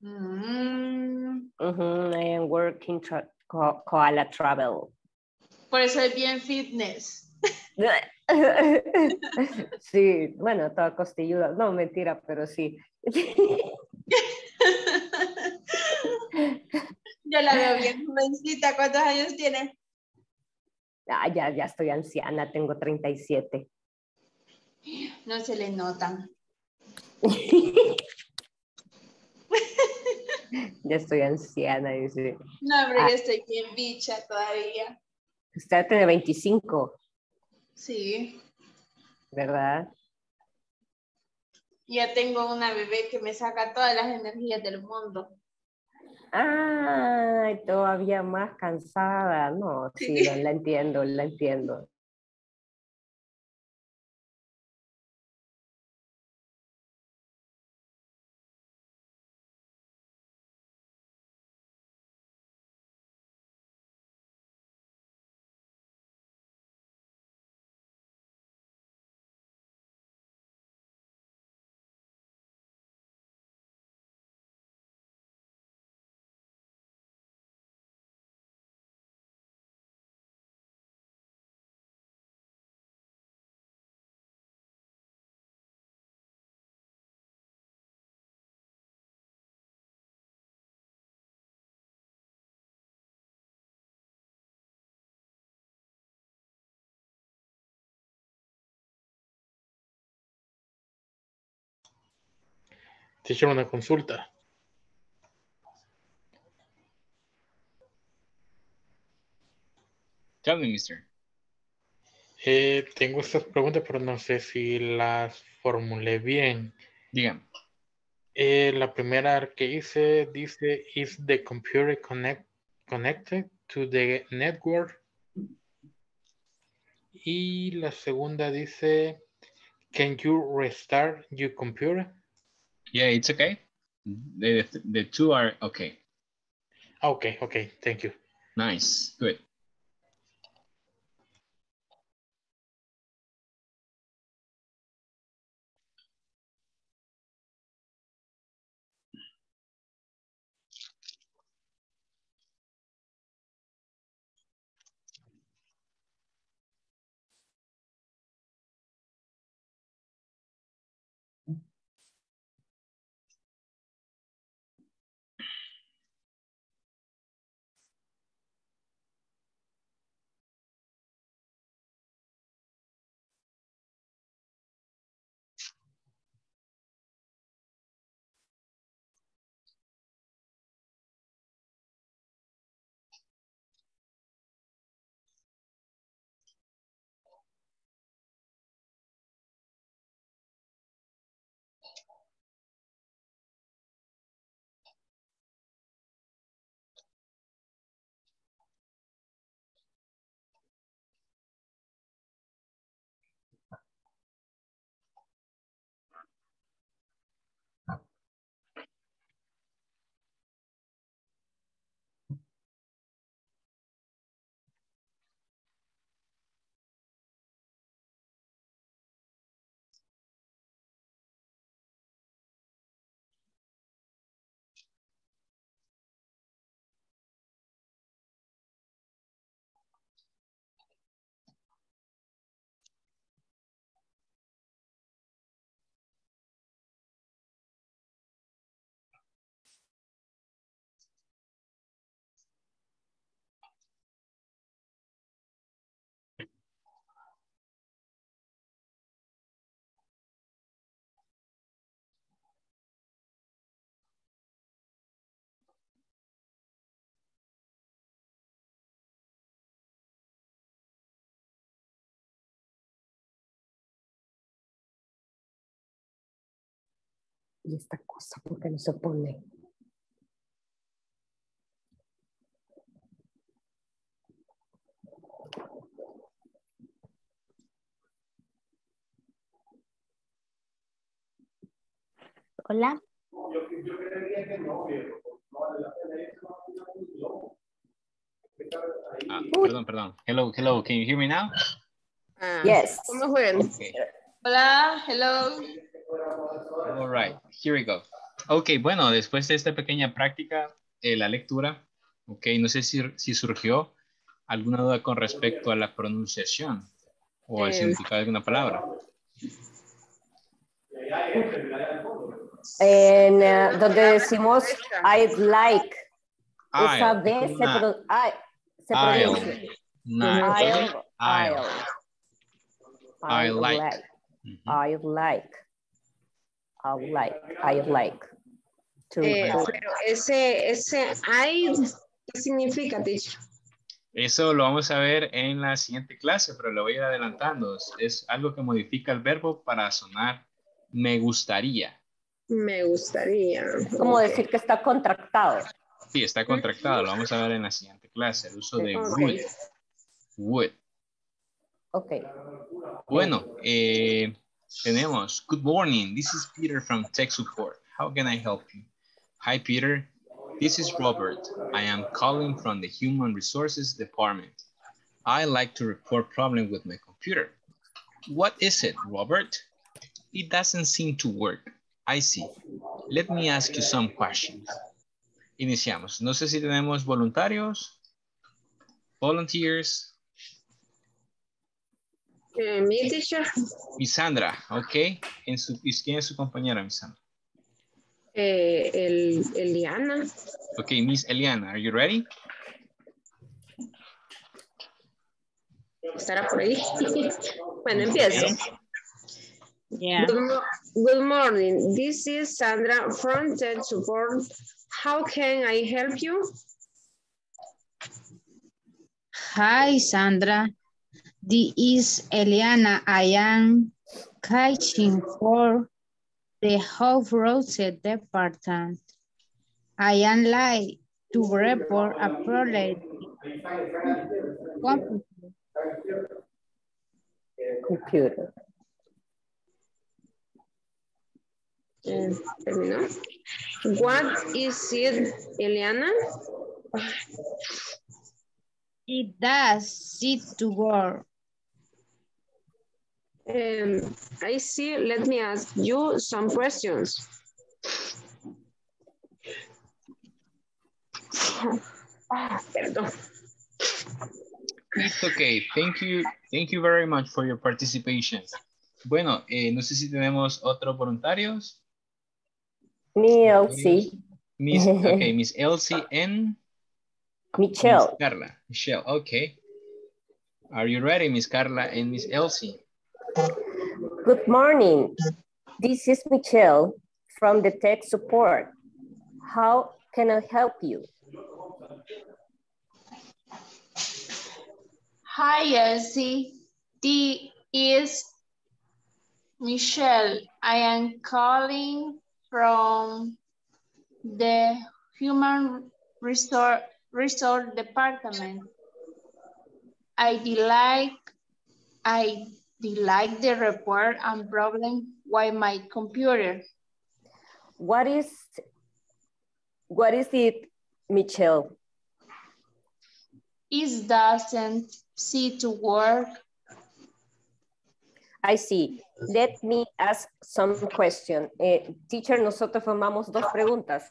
Mm, Ujú, I am working tra- Ko- Koala Travel. por eso es bien fitness. Sí, bueno, toda costilluda. No, mentira, pero sí. Yo la veo bien jovencita. ¿Cuántos años tiene? Ah, ya, ya estoy anciana, tengo 37. No se le notan. Ya estoy anciana, dice. No, Ah. yo estoy bien bicha todavía. Usted tiene 25, Sí. ¿verdad? Ya tengo una bebé que me saca todas las energías del mundo. Ay, todavía más cansada. No, sí, la entiendo, la entiendo. Teacher, una consulta. Tell me, mister. Eh, tengo estas preguntas, pero no sé si las formulé bien. Dígame. Eh, la primera que hice dice, is the computer connect, connected to the network? Y la segunda dice, can you restart your computer? Yeah, it's okay. The, the two are okay. Okay, okay, thank you. Nice, good. Y esta cosa, ¿por qué no se pone? Hola. Ah, perdón, perdón. Hello, hello. Can you hear me now? Ah, Yes. ¿Cómo? Okay. Hola, hello. All right, here we go. Ok, bueno, después de esta pequeña práctica, eh, la lectura, ok, no sé si, si surgió alguna duda con respecto a la pronunciación o al Eh. significado de alguna palabra. En, eh, donde decimos I'd like, I'll, esa como se, I'll. pronuncia. I'll, I'll. I I like. like. I like. I like. I like. To Eh, pero ese, ese I, ¿qué significa, teacher? Eso lo vamos a ver en la siguiente clase, pero lo voy a ir adelantando. Es- algo que modifica el verbo para sonar me gustaría. Me gustaría. Como decir que está contractado. Sí, está contractado. Lo vamos a ver en la siguiente clase. El uso de would. Would. Ok. Bueno, eh, tenemos. Good morning. This is Peter from Tech Support. How can I help you? Hi, Peter. This is Robert. I am calling from the Human Resources Department. I like to report problem with my computer. What is it, Robert? It doesn't seem to work. I see. Let me ask you some questions. Iniciamos. No sé si tenemos voluntarios. Volunteers. Eh, mi teacher, Miss Sandra, ok. En su, ¿y ¿Quién es su compañera, Miss Sandra? eh, el, Eliana. Ok, Miss Eliana, are you ready? ¿Estará por ahí? bueno, empiezo. Yeah. Good, mo- good morning. This is Sandra from Tech Support. How can I help you? Hi, Sandra. This is Eliana. I am catching for the Hope Rose Department. I am like to report a problem. Computer. Computer. Eh, What is it, Eliana? It does sit to work. Um, I see. Let me ask you some questions. Ah, perdón. It's okay. Thank you. Thank you very much for your participation. Bueno, eh, no sé si tenemos otros voluntarios. Mi Elsie. Miss, okay, Miss Elsie and Michelle. Miss Carla. Michelle, okay. Are you ready, Miss Carla and Miss Elsie? Good morning. This is Michelle from the tech support. How can I help you? Hi, Elsie. This is Michelle. I am calling from the Human Resource, Resource Department. I did like, I did like the report and problem with my computer. What is, what is it, Michelle? It doesn't see to work. I see. Let me ask some question. Eh, teacher, nosotros formamos dos preguntas.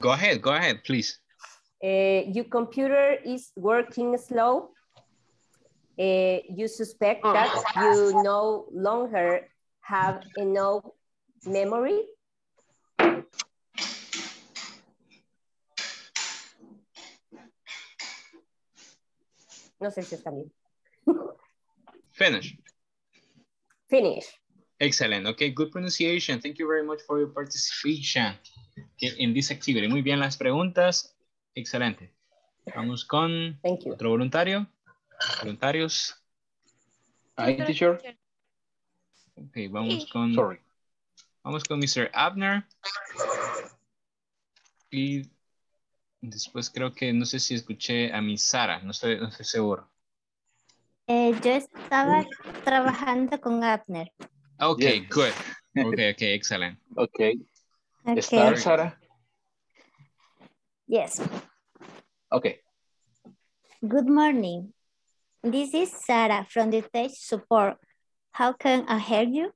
Go ahead, go ahead, please. Eh, your computer is working slow. Eh, you suspect that you no longer have enough memory. No sé si está bien. Finish. Finish. Excellent. Okay, good pronunciation. Thank you very much for your participation in this activity. Muy bien las preguntas. Excelente. Vamos con Thank you. otro voluntario. Voluntarios. Hi, teacher. Ok, vamos con... Sorry. Vamos con Mr. Abner. Y después creo que, no sé si escuché a mi Sara, no estoy, no estoy seguro. Eh, yo estaba trabajando con Abner. Ok, Yes. good. Ok, ok, excelente. Okay. Okay. Start, Sarah. Yes. Okay. Good morning. This is Sarah from the Tech Support. How can I help you?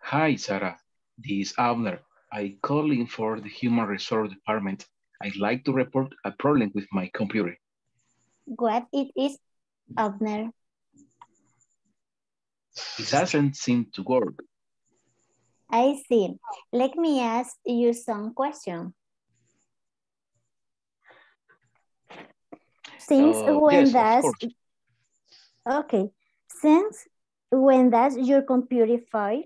Hi, Sarah. This is Abner. I calling for the Human Resource Department. I'd like to report a problem with my computer. What it is, Abner? It doesn't seem to work. I see. Let me ask you some question. Since Uh, when yes, of does okay? Since when does your computer fail?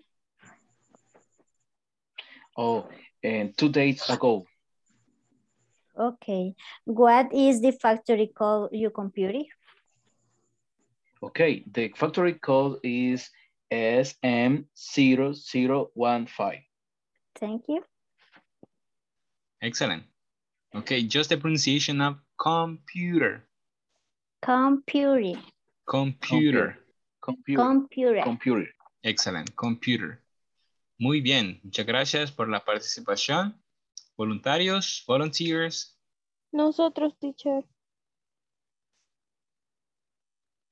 Oh, and two days ago. Okay. What is the factory called your computer? Okay, the factory code is SM0015. Thank you. Excellent. Okay, just the pronunciation of computer. Computer. Computer. Computer. Computer. Computer. Excellent. Computer. Muy bien. Muchas gracias por la participación. Voluntarios, volunteers. Nosotros, teacher.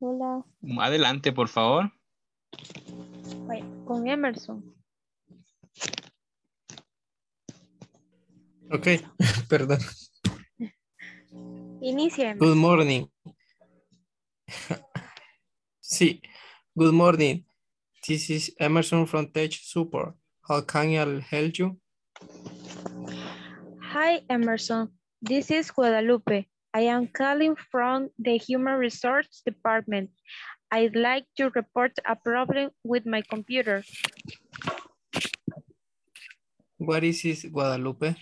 Hola. Adelante, por favor. Con Emerson. Ok, perdón. Inicia. Good morning. Sí, good morning. This is Emerson from Tech Support. How can I help you? Hi, Emerson. This is Guadalupe. I am calling from the Human Resource Department. I'd like to report a problem with my computer. What is this, Guadalupe?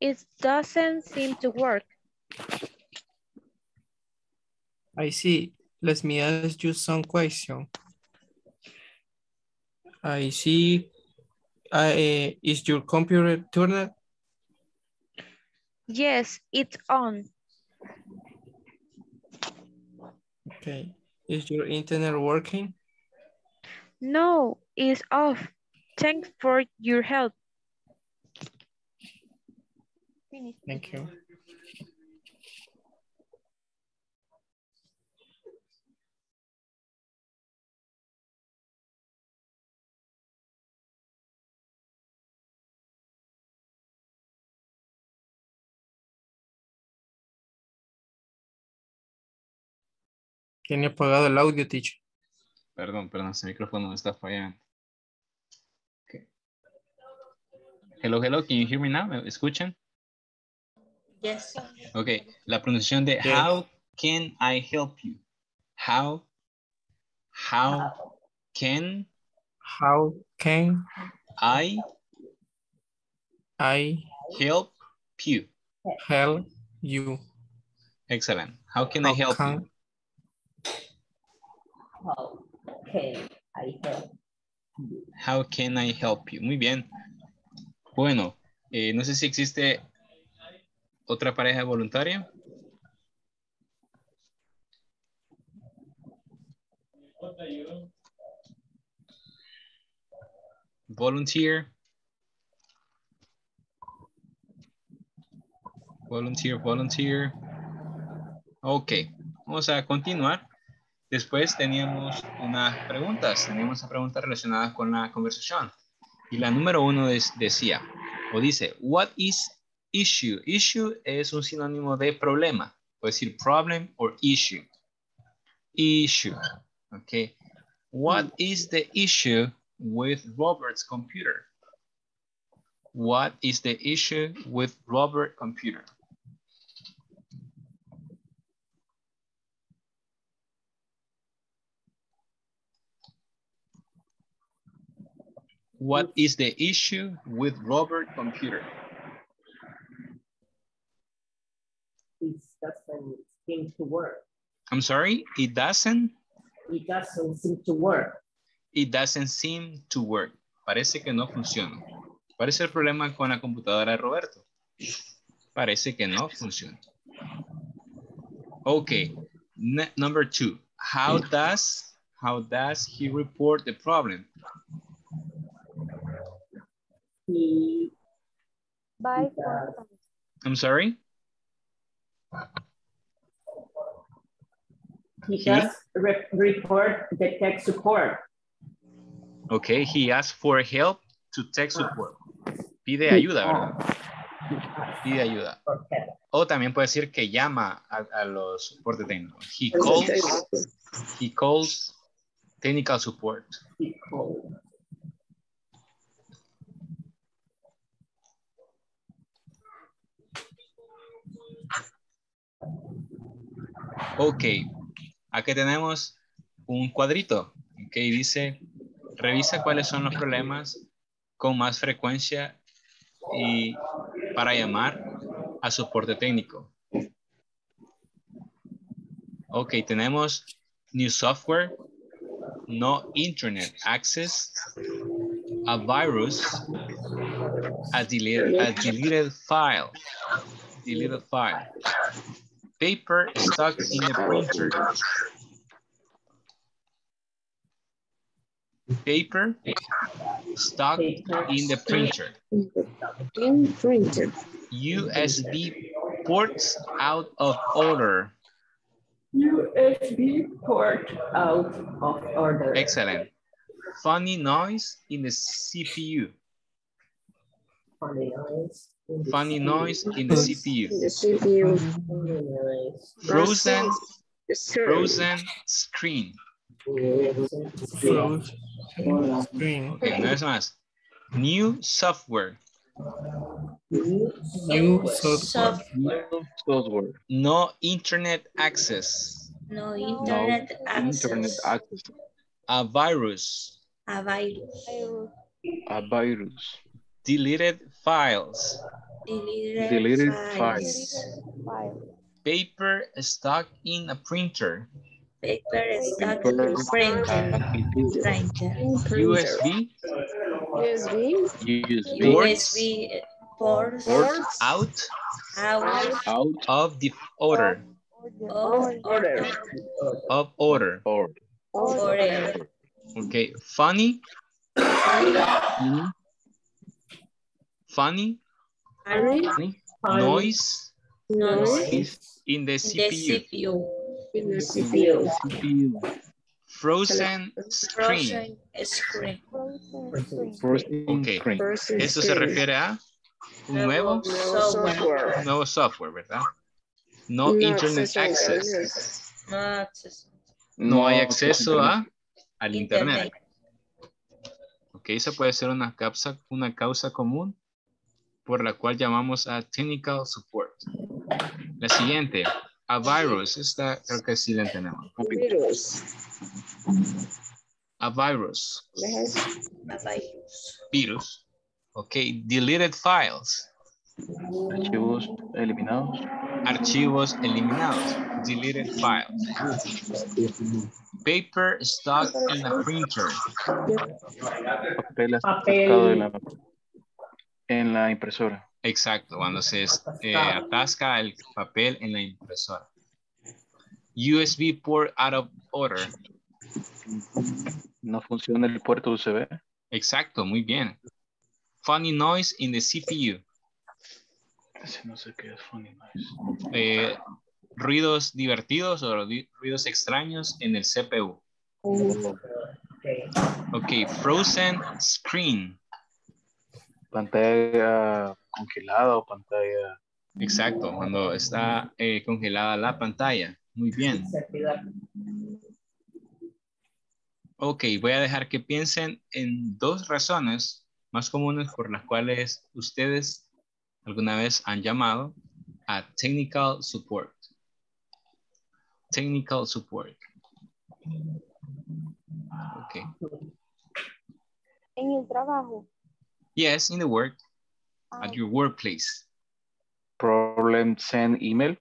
It doesn't seem to work. I see. Let me ask you some question. I see. Uh, is your computer turned? On? Yes, it's on. Okay. Is your internet working? No, it's off. Thanks for your help. Thank you. Tiene apagado el audio, teacher. Perdón, perdón, ese micrófono me está fallando. Ok. Hello, hello, can you hear me now? ¿Me escuchan? Yes. Ok, la pronunciación de how can I help you? How, how can How can I I help you? help you? Excellent. How can I How help can- you? Okay, I help. How can I help you? Muy bien. Bueno, eh, no sé si existe otra pareja voluntaria. Volunteer. Volunteer, volunteer. Ok, vamos a continuar. Después teníamos unas preguntas, teníamos unas preguntas relacionadas con la conversación. Y la número uno es- decía, o dice, what is issue? Issue es un sinónimo de problema. Puede decir problem or issue. Issue. Ok. What is the issue with Robert's computer? What is the issue with Robert computer? What is the issue with Robert computer? It doesn't seem to work. I'm sorry, it doesn't, It doesn't seem to work. it doesn't seem to work. Parece que no funciona. ¿Cuál es el problema con la computadora de Roberto? Parece que no funciona. Okay, ne- number two. How does, how does he report the problem? He. I'm sorry? he He? does re- report the tech support. Okay, he asked for help to tech support. Pide ayuda, ¿verdad? Pide ayuda. O también puede decir que llama a, a los soporte técnico. He calls, he calls technical support. He called. Ok, aquí tenemos un cuadrito. Ok, dice, revisa cuáles son los problemas con más frecuencia y para llamar a soporte técnico. Ok, tenemos new software, no internet access, a virus, a deleted, a deleted file, deleted file, paper stuck in the printer, paper stuck in the printer, In printer. USB ports out of order. USB port out of order. Excellent. Funny noise in the CPU. Funny noise. In the Funny noise in the CPU. The CPU. Frozen, frozen screen. Froze screen. Ok, una vez más. New software. New software. Software. Software. No internet access. No No internet internet access. access. A virus. A virus. A virus. Deleted files. Deleted, Deleted files. Paper stuck in a printer. Paper stuck Paper in printer. Uh, Printer. USB USB. USB Ports. USB ports ports out out out of the order. of order. Of order. or Order. Okay. Funny. Funny Funny. noise Noise. in the CPU. CPU. In the CPU. Frozen screen. Frozen screen. Frozen Ok. screen. Person Esto se refiere a un nuevo, Nuevo software. nuevo software, ¿verdad? No, No internet access. acceso. No hay acceso a, al internet. Internet. Ok, esa puede ser una causa, una causa común por la cual llamamos a technical support. La siguiente, a virus. Esta creo que sí la entendemos. Virus. A virus, A virus. virus. Ok, deleted files, Archivos eliminados. archivos eliminados, deleted files. Paper stuck in a printer, Papel Papel. en la, en la impresora. exacto, cuando se eh, atasca el papel en la impresora. USB port out of order, No funciona el puerto USB. exacto, muy bien. Funny noise in the CPU, Ese no sé qué es funny noise. eh, ruidos divertidos o ruidos extraños en el CPU. Ok, frozen screen. Pantalla congelada o pantalla. Exacto, cuando está eh, congelada la pantalla. Muy bien. Ok, voy a dejar que piensen en dos razones más comunes por las cuales ustedes alguna vez han llamado a technical support. Technical support. Ok. En el trabajo. Yes, in the work, at your workplace. Problem send email.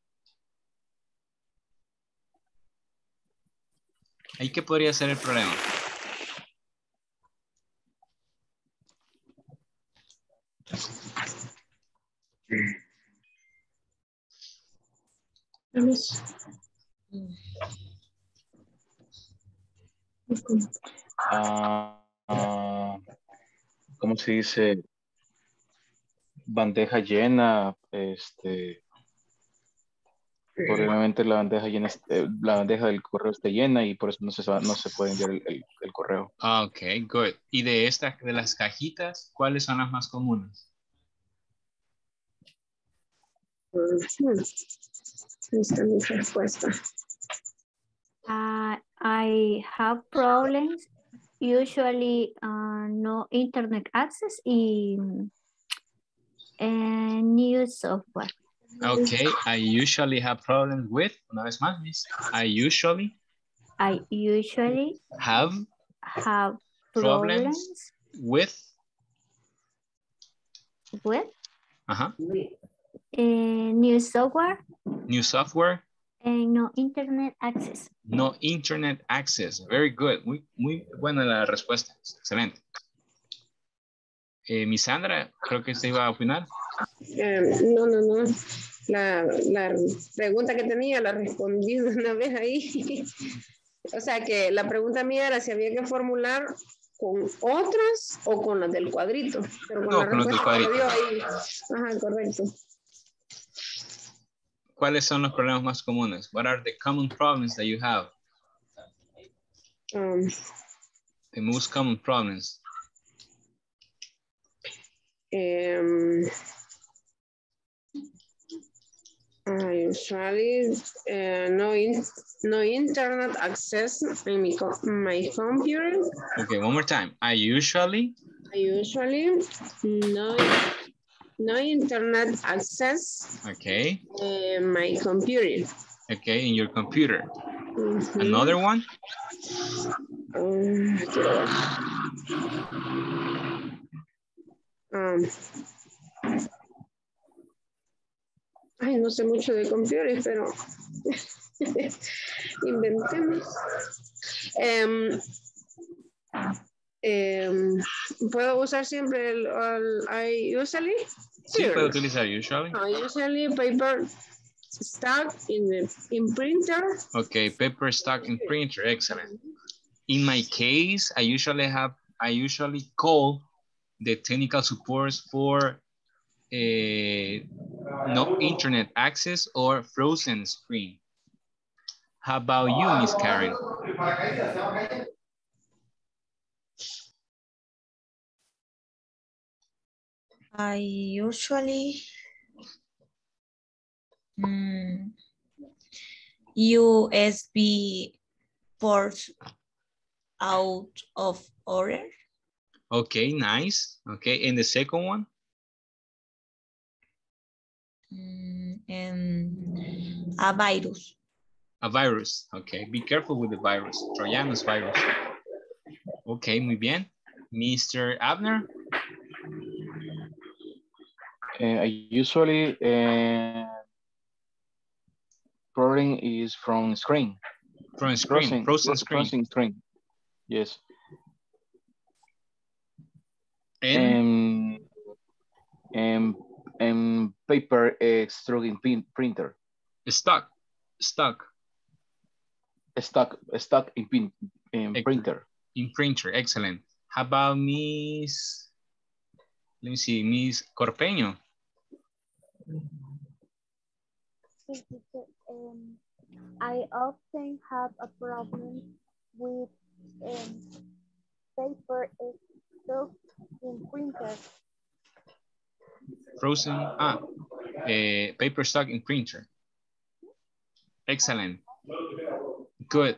¿Ahí qué podría ser el problema? Ah, ah, ¿Cómo se dice? Bandeja llena. Este. Probablemente la bandeja llena, eh, la bandeja del correo esté llena y por eso no se, va- no se puede enviar el, el- el correo. Ah, ok, good. Y de estas, de las cajitas, ¿cuáles son las más comunes? Esta es mi respuesta. Uh, I have problems, usually uh, no internet access in and new software. Okay, I usually have problems with, una vez más, miss. I usually I usually have have problems problems with, with uh-huh, uh, new software new software, and no internet access. no internet access. Very good. Muy, muy buena la respuesta. Excelente. Eh, Miss Sandra, creo que usted iba a opinar. Eh, no, no, no. La, la pregunta que tenía la respondí de una vez ahí. o sea que la pregunta mía era si había que formular con otras o con las del cuadrito. Pero con No, la con las del respuesta que me cuadrito. dio ahí. Ajá, correcto. ¿Cuáles son los problemas más comunes? What are the common problems that you have? Um, The most common problems. um, I usually uh, no in, no internet access in my, co- my computer. Okay, one more time. I usually, I usually no no internet access okay, in my computer. okay, in your computer. Mhm. Another one? Um. Um, ay, no sé mucho de computers, pero inventemos. Em, em, ¿Puedo usar siempre el, el I usually? Sí, puedo utilizar usually. I usually paper stuck in the in printer. Okay, paper stuck in printer, excellent. In my case, I usually have, I usually call the technical supports for eh, no internet access or frozen screen. How about you, Miss Karen? I usually mm, USB ports out of order. Okay, nice. Okay, and the second one? Mm, and a virus. A virus. Okay, be careful with the virus. Trojanus virus. Okay, muy bien. Mr. Abner? Uh, usually uh, problem is from screen. From screen, frozen screen. Frozen screen. Yes. And, And and, and paper extruding printer. stuck, stuck Stuck stuck in pin in Ex- printer. in printer, excellent. How about Miss, let me see, Miss Corpeño? Um, I often have a problem with um, paper stuck in printer. Frozen, ah, eh, paper stuck in printer. Excellent. Good.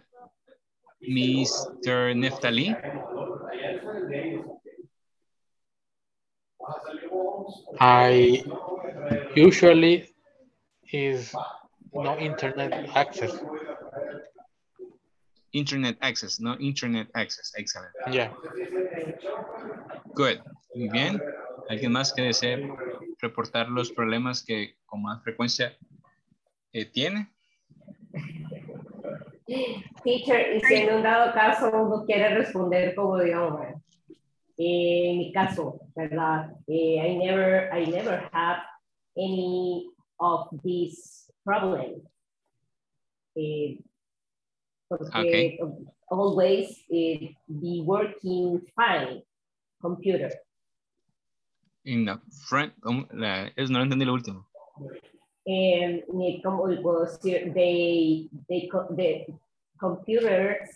Mr. Neftali? I usually is no internet access. Internet access, no internet access. Excellent. Yeah. Good. Muy bien. ¿Alguien más que desee reportar los problemas que con más frecuencia eh, tiene? Teacher, y si en un dado caso uno quiere responder como digamos, eh, en mi caso, ¿verdad? Eh, I never, I never have any of these problems. Eh, porque Okay. always eh, be working fine computer. In the front, ¿cómo? La- es, no entendí lo último. And eh, como decir, they, they, the computers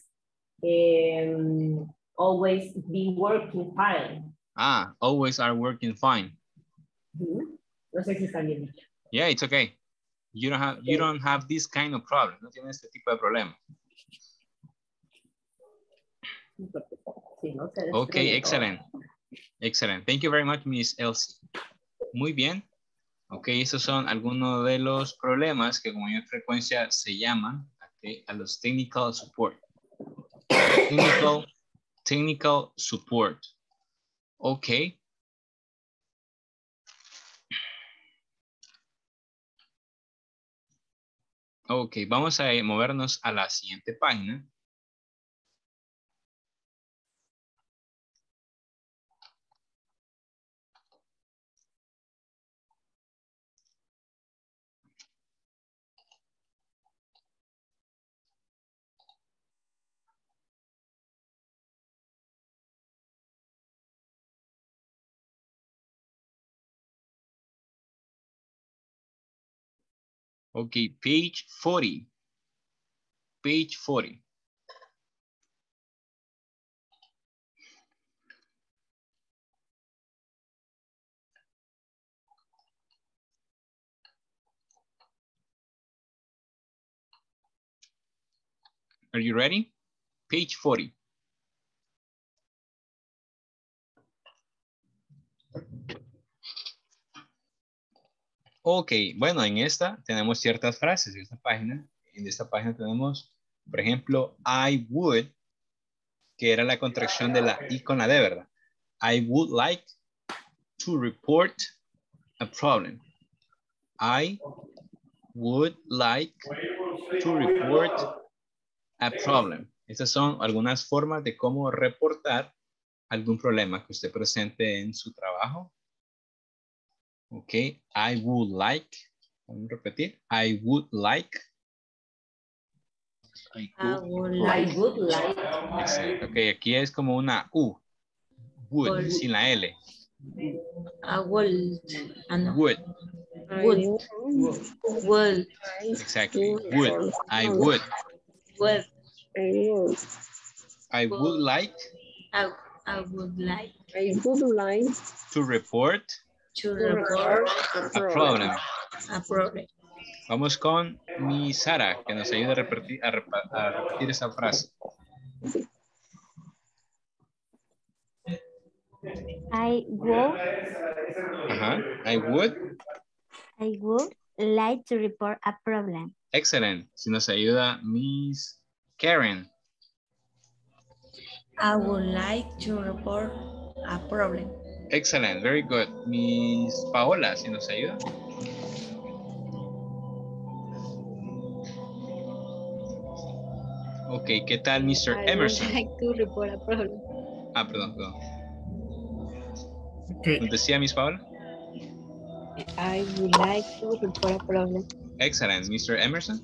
um, always be working fine. Ah, always are working fine. Ujú. No sé si está bien. Yeah, it's okay. You don't have, you don't have this kind of problem. No tienes este tipo de problema. Okay, destruye excellent. Excellent. Thank you very much, Miss Elsie. Muy bien. Ok, esos son algunos de los problemas que con mayor frecuencia se llaman ok, a los technical support. Technical, technical support. Ok. Ok, vamos a movernos a la siguiente página. Okay, page 40. Page 40. Are you ready? Page 40. Ok, bueno, en esta tenemos ciertas frases en esta página. En esta página tenemos, por ejemplo, I would, que era la contracción de la I con la D, ¿verdad? I would like to report a problem. I would like to report a problem. Estas son algunas formas de cómo reportar algún problema que usted presente en su trabajo Ok, I would like. Vamos a repetir. I would like. I would I like. would like. Ok, aquí es como una U. Would, Would. sin la L. I would. Ah, no. Would. Would. Would. Exactly. Would. I would. Would. I would like I, I would like I would like to report to report a problem. a problem. Vamos con mi Sara, que nos ayuda a repetir, a repetir esa frase. I would, Ajá. I would. I would like to report a problem. Excellent. Si nos ayuda Miss Karen. I would like to report a problem. Excellent. Very good. Miss Paola, si nos ayuda. Ok, ¿qué tal Mr. Emerson? like to report a problem. Ah, perdón, perdón. Okay. ¿Nos decía Miss Paola? I would like to report a problem. Excellent. Mr. Emerson?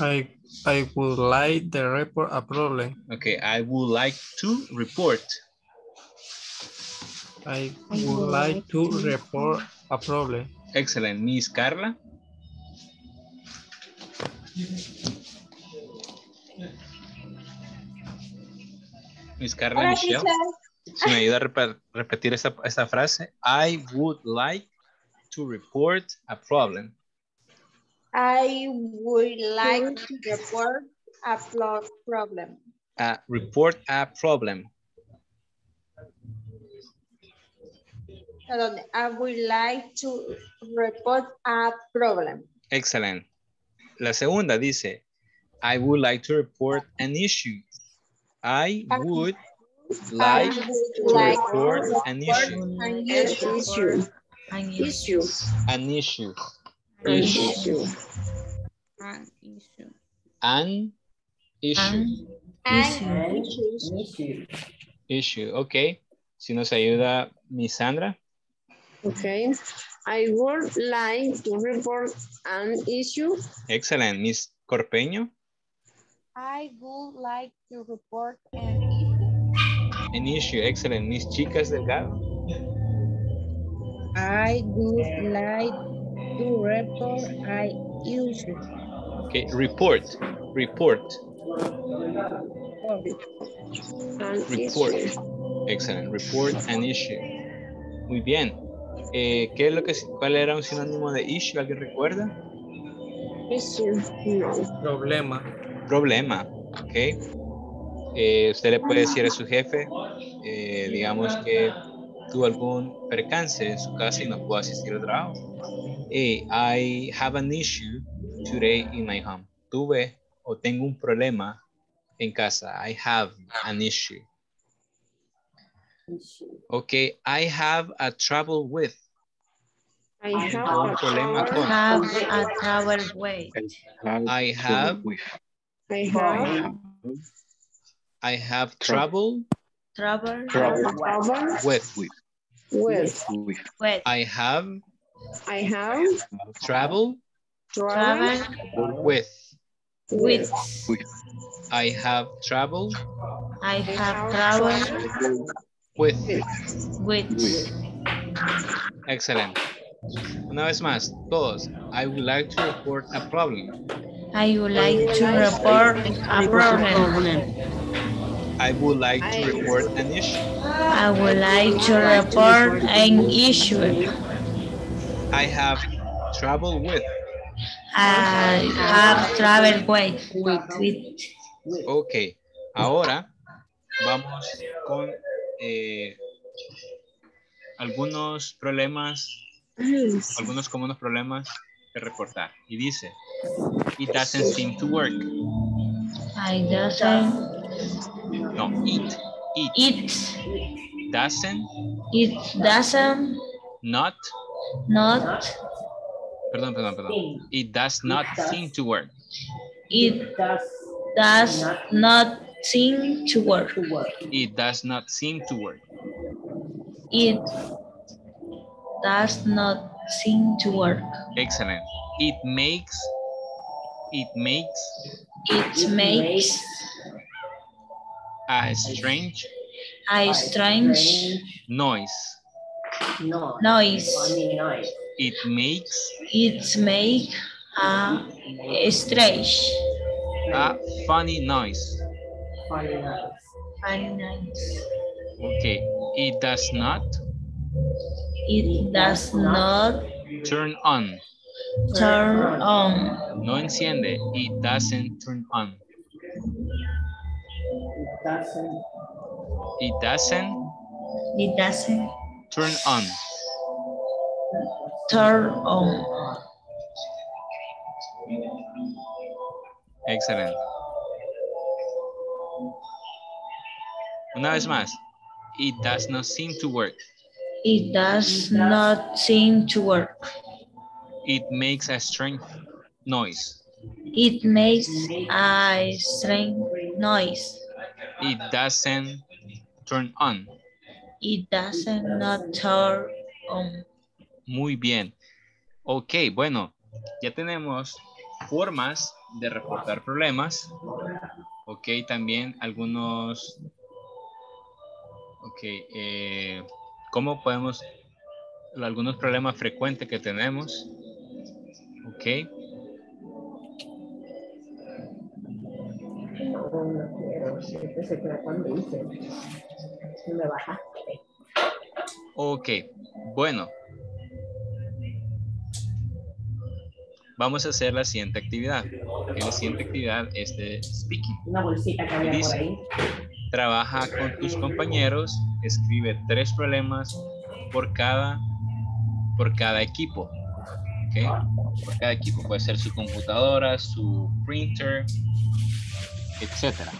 I, I would like to report a problem. Okay, I would like to report. I would like to report a problem. Excellent. Miss Carla? Miss Carla Hola, Michelle. teacher. Si me ayuda a repetir esta, esta frase. I would like to report a problem. I would like to report a problem. Uh, report a problem. Perdón, I would like to report a problem. Excellent. La segunda dice, I would like to report an issue. I would like I to like report an issue. an Issue. issue. An Issue. An issue. An Issue. issue. An issue. An issue. An An issue. issue. Issue. Ok. Si nos ayuda Miss Sandra. Okay. I would like to report an issue. Excellent. Miss Corpeño. I would like to report an issue. An issue. Excellent. Miss Chicas Delgado. I would like to report a issue. Okay. Report. Report. An Report. issue. Excellent. Report an issue. Muy bien. Eh, ¿qué es lo que, ¿Cuál era un sinónimo de issue? ¿Alguien recuerda? Issue. No. Problema. Problema. Ok. Eh, usted le puede decir a su jefe, eh, digamos que tuvo algún percance en su casa y no pudo asistir al trabajo. Eh, I have an issue today in my home. Tuve o tengo un problema en casa. I have an issue. Okay, I have a trouble with. I have Un a problema trouble. con. Have a travel way. I have, I have I have trouble Travel trouble with. with. with. I have I have trouble Travel trouble with. with. I have trouble I have travel with. with. Excellent. Una vez más, todos. I would like to report a problem. I would like to report a problem. I would like to report an issue. I would like to report an issue. I have trouble with. I have travel way with. Ok. Ahora vamos con eh, algunos problemas, algunos comunes problemas que reportar. Y dice, it doesn't seem to work. I doesn't No, it, it it doesn't it doesn't not, not perdón, perdón, perdón. It does not seem to work. it does not seem to work. It does not seem to work. It does not seem to work. Excellent. It makes, it makes It makes a strange a strange noise. noise. It makes It make a strange a funny noise. Funny noise. Okay. It does not It does not turn on. turn on. No enciende. It doesn't turn on. It doesn't It doesn't It doesn't. turn on. turn on. Excelente. Una vez más. It does not seem to work. It does not seem to work. It makes a strange noise. It makes a strange noise. It doesn't turn on. It doesn't not turn on. Muy bien. Ok, bueno, ya tenemos formas de reportar problemas. Ok, también algunos... Ok, eh, ¿cómo podemos... Algunos problemas frecuentes que tenemos. Ok. Ok, bueno. Vamos a hacer la siguiente actividad. La siguiente actividad es de speaking. Una bolsita que había por ahí. Trabaja con tus compañeros, escribe tres problemas por cada, por cada equipo. Por cada equipo. Puede ser su computadora, su printer, etcétera.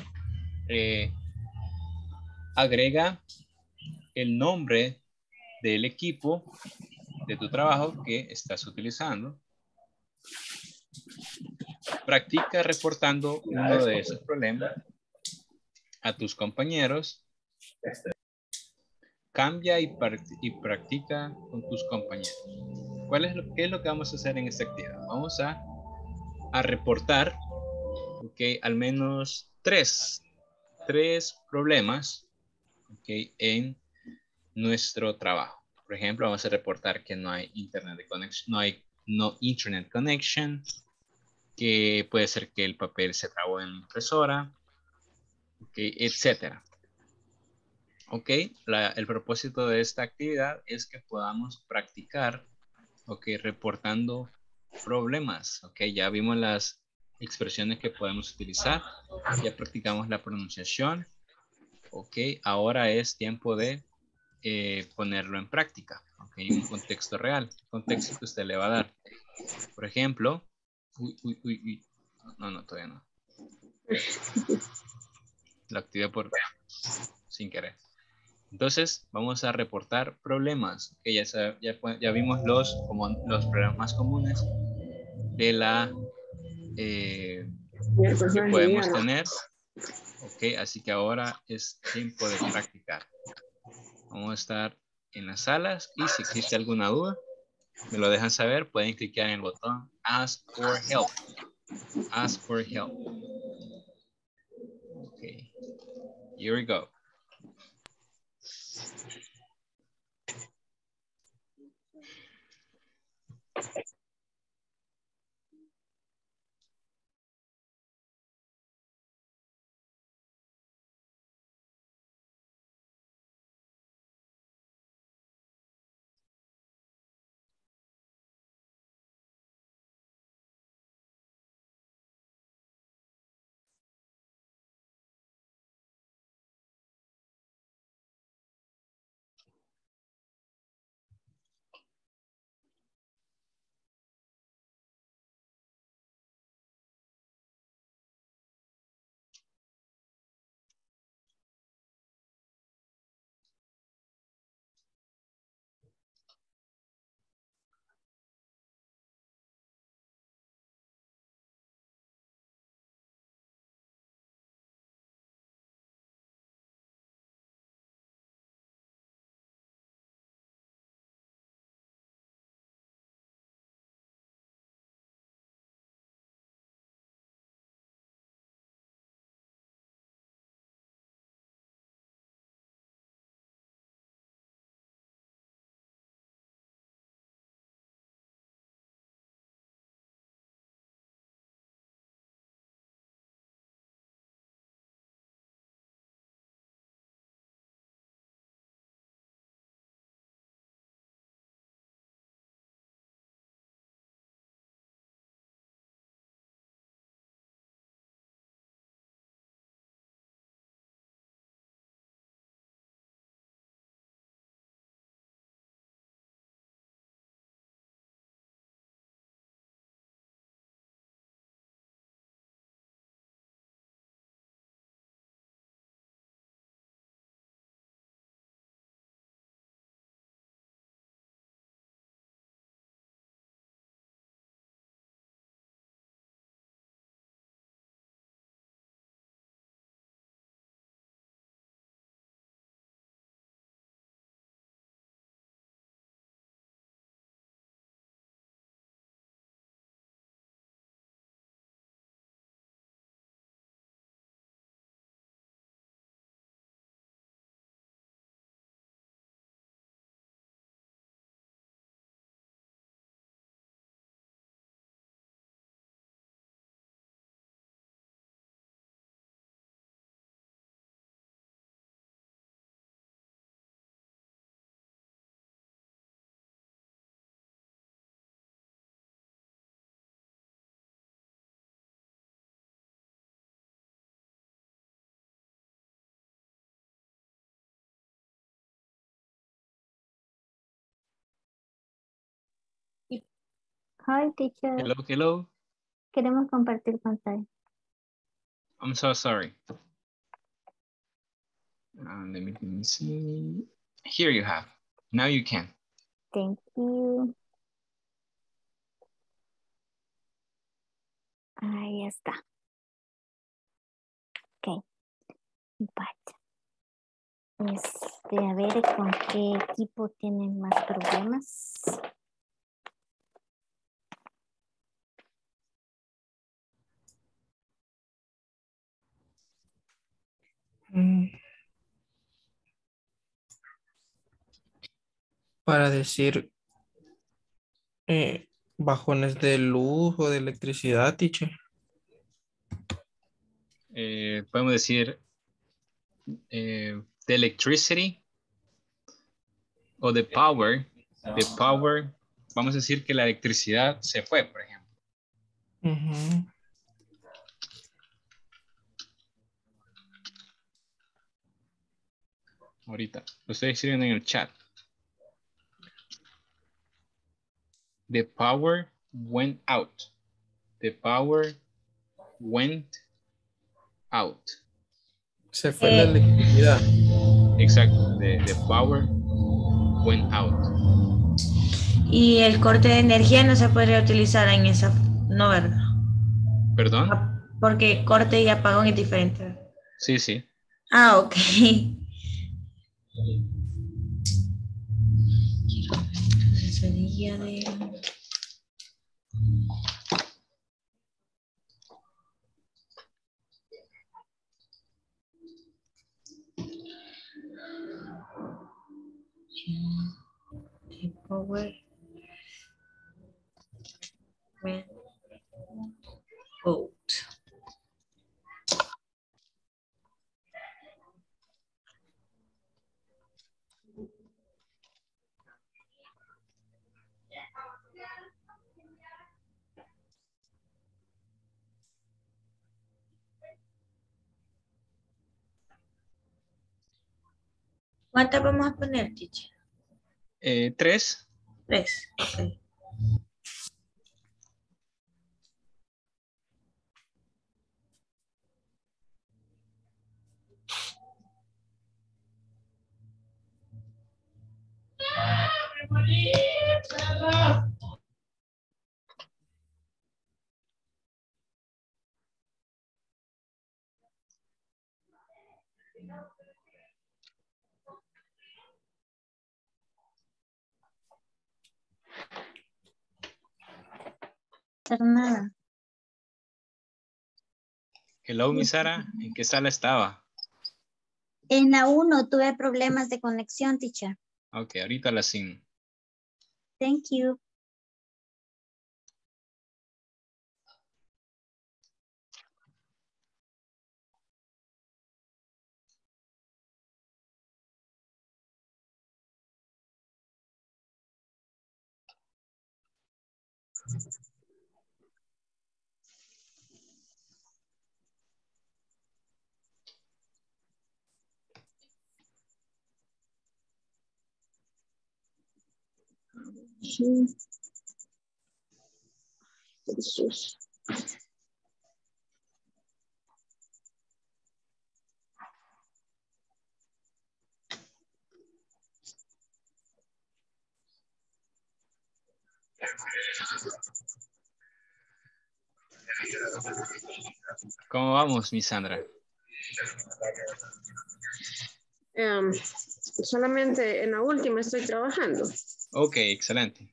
Eh, agrega el nombre del equipo de tu trabajo que estás utilizando. Practica reportando uno de esos problemas a tus compañeros. Cambia y, prac- y practica con tus compañeros. ¿Cuál es lo, ¿Qué es lo que vamos a hacer en esta actividad? Vamos a, a reportar ok, al menos tres, tres problemas ok, en nuestro trabajo. Por ejemplo, vamos a reportar que no hay internet de conexión, no hay no internet connection, que puede ser que el papel se trabó en la impresora, ok, etcétera. Ok, la- el propósito de esta actividad es que podamos practicar, ok, reportando problemas, ok, ya vimos las expresiones que podemos utilizar, ya practicamos la pronunciación, ok, ahora es tiempo de eh, ponerlo en práctica, ¿ok? Un contexto real, contexto que usted le va a dar. Por ejemplo, uy, uy, uy, uy. No, no, todavía no. Lo activé por sin querer. Entonces, vamos a reportar problemas, que ya, ya, ya, vimos los, como, los problemas más comunes de la eh, que podemos tener. Ok, así que ahora es tiempo de practicar. Vamos a estar en las salas y si existe alguna duda, me lo dejan saber, pueden clicar en el botón Ask for Help. Ask for Help. Here we go. Hi, teacher. Hello, hello. Queremos compartir pantalla. I'm so sorry. Uh, let, me, let me see. Here you have. Now you can. Thank you. Ahí está. Ok. But, este, a ver con qué equipo tienen más problemas. Para decir eh, bajones de luz o de electricidad, teacher. Eh, podemos decir eh, the electricity o the power. The power, vamos a decir que la electricidad se fue, por ejemplo. Ahorita. Lo estoy escribiendo en el chat. The power went out. The power went out. Se fue la electricidad. Exacto. The, the power went out. Y el corte de energía no se podría utilizar en esa, no, ¿verdad? ¿Perdón? Porque corte y apagón es diferente. Sí, sí. Ah, ok. Sería de... Power ¿Cuántas vamos a poner, teacher? Eh, tres. Tres. ok. Hacer nada. Hello, mi Sara. ¿En qué sala estaba? En la 1 tuve problemas de conexión, teacher. Ok, ahorita la asigno. Thank you. Jesús. ¿Cómo vamos, mi Sandra? Em, solamente en la última estoy trabajando. Ok, excelente.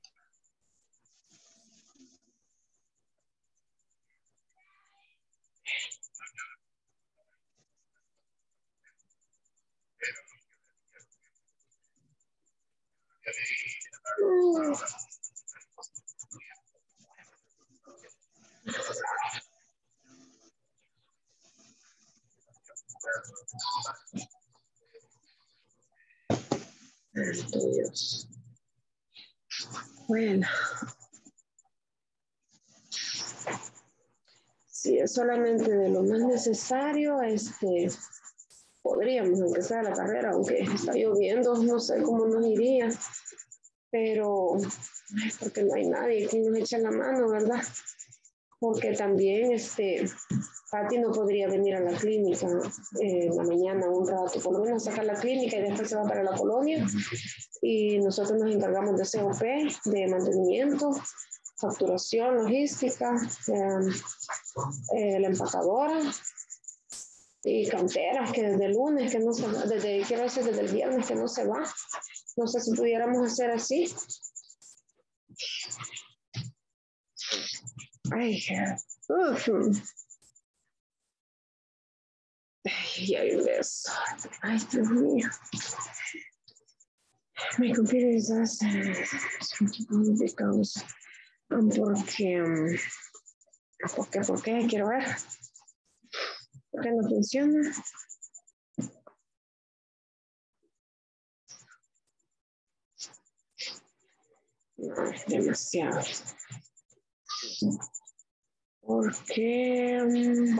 Bueno. Si es solamente de lo más necesario, este, podríamos empezar la carrera, aunque está lloviendo, no sé cómo nos iría, pero ay, porque no hay nadie que nos eche la mano, ¿verdad? Porque también, este, Pati no podría venir a la clínica eh, en la mañana un rato, por lo menos sacar la clínica y después se va para la colonia y nosotros nos encargamos de COP, de mantenimiento, facturación, logística, eh, eh, la empacadora y canteras que desde el lunes que no se va, desde, quiero decir, desde el viernes que no se va. No sé si pudiéramos hacer así. Ay, uf. Ay, ves. Ay, Dios mío. My computer is awesome. because um, porque um, ¿por qué? ¿Por qué? Quiero ver. ¿Por qué no funciona? No, demasiado. Porque um,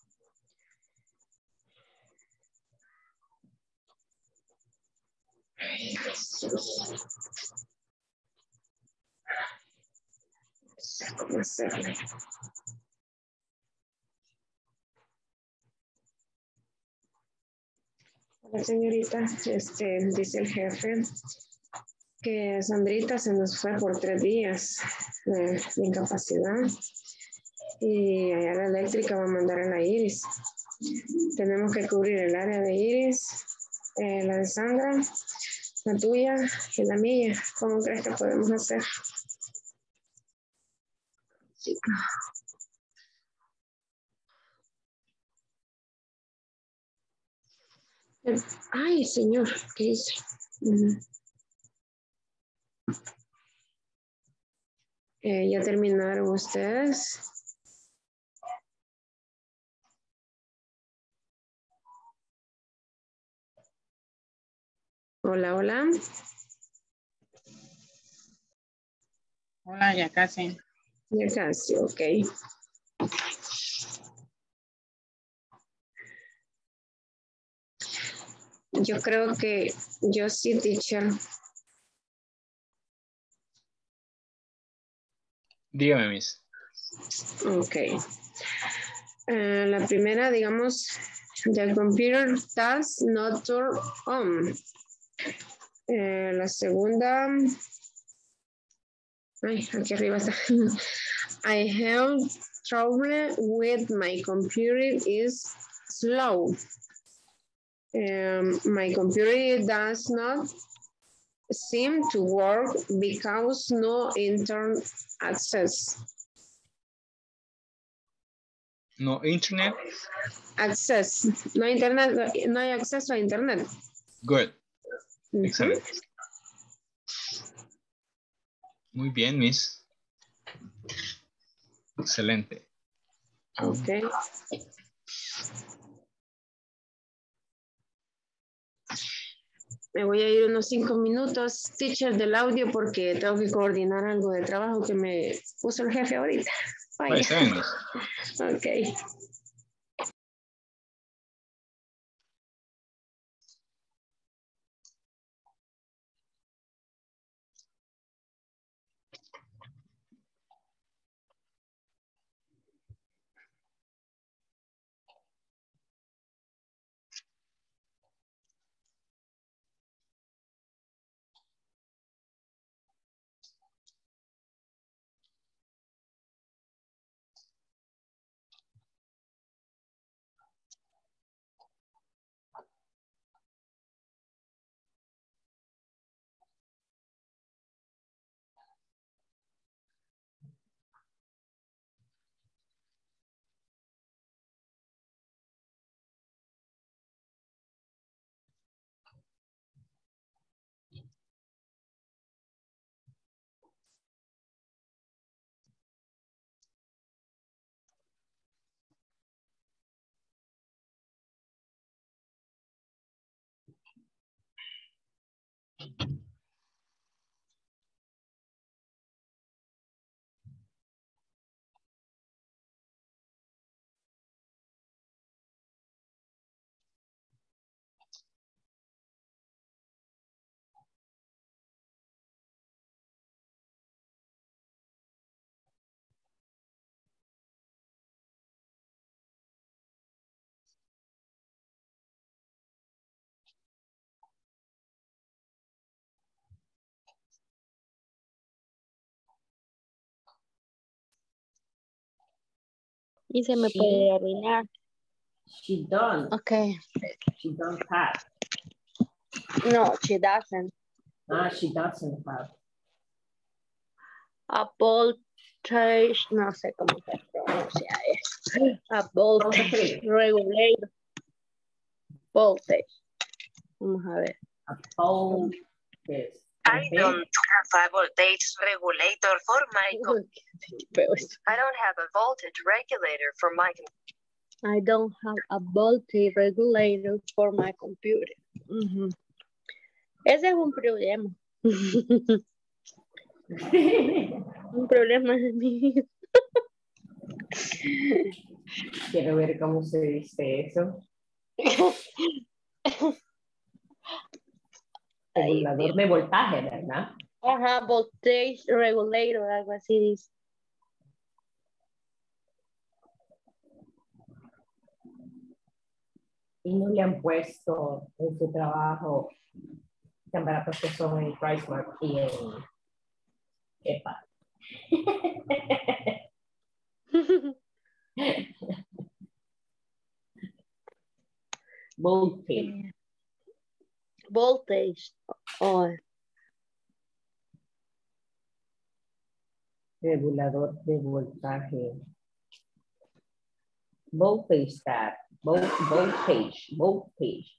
Hola, señorita. Este, dice el jefe que Sandrita se nos fue por tres días de, incapacidad y allá la eléctrica va a mandar a la Iris. Tenemos que cubrir el área de Iris, eh, la de Sandra, la tuya y la mía. ¿Cómo crees que podemos hacer? Ay, señor, ¿qué? Ujú. Eh, ¿Ya terminaron ustedes? Hola, hola. Hola, ya casi. Ya casi, ok. Yo creo que yo sí, teacher. Dígame, Miss. Ok. Eh, la primera, digamos, the computer does not turn on. Eh, la segunda, ay, aquí arriba está. I have trouble with my computer is slow. Um, my computer does not seem to work because no internet access. No internet. Access. No internet, no hay acceso a internet. Good. Excelente. Muy bien, Miss. Excelente. Ok. Me voy a ir unos cinco minutos, teacher, del audio porque tengo que coordinar algo de trabajo que me puso el jefe ahorita. Vaya. está bien, Miss. Ok. Y se me Sí. puede arruinar. She don't. Okay. She don't have. No, she doesn't. Ah, she doesn't have. A voltage, no sé cómo se pronuncia eso. A voltage regulator. Voltage. Vamos a ver. A voltage. I don't have a voltage regulator for my computer. I don't have a voltage regulator for my I don't have a voltage regulator for my computer. Ujú. Ese es un problema. un problema de mí. Quiero ver cómo se dice eso. Regulador de voltaje, ¿verdad? Ajá, voltage regulator, algo así dice. Y no le han puesto en su trabajo tan baratos que son en PriceMark y en EPA. Voltage. Voltage. Oh, Regulador de voltaje. Voltage tab. Vol- Voltage. Voltage.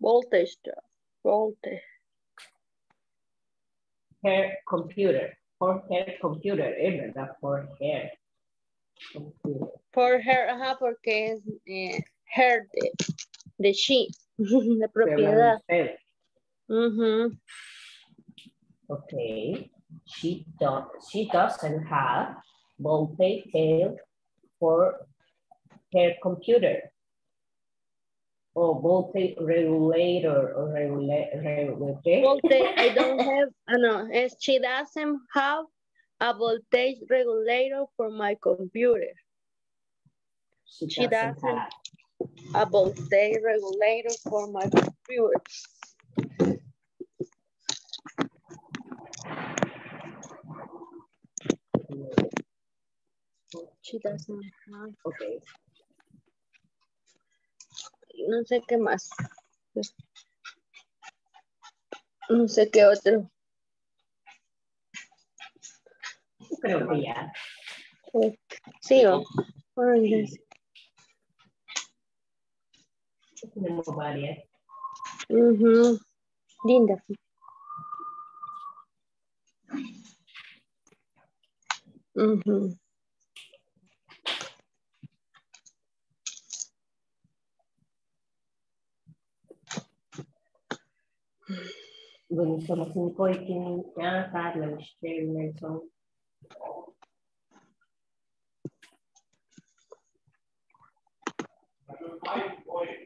voltage. Voltage. Hair computer. For hair computer. Es verdad, for hair. Computer. For her, ajá, porque es eh, her de, de she, de propiedad. Okay. She does she doesn't have voltage tail for her computer. Or voltage regulator or regula- regulator. Voltage, I don't have, ah, no, she doesn't have a voltage regulator for my computer. She She doesn't doesn't have. a voltage regulator for my computer. She doesn't have. Okay. No sé qué más. No sé qué otro. Creo que ya. Sí, o. mobile ya. Uhum. Linda. Uhum. Bueno, somos cinco y que ya Carla, Michelle, Nelson. Thank you.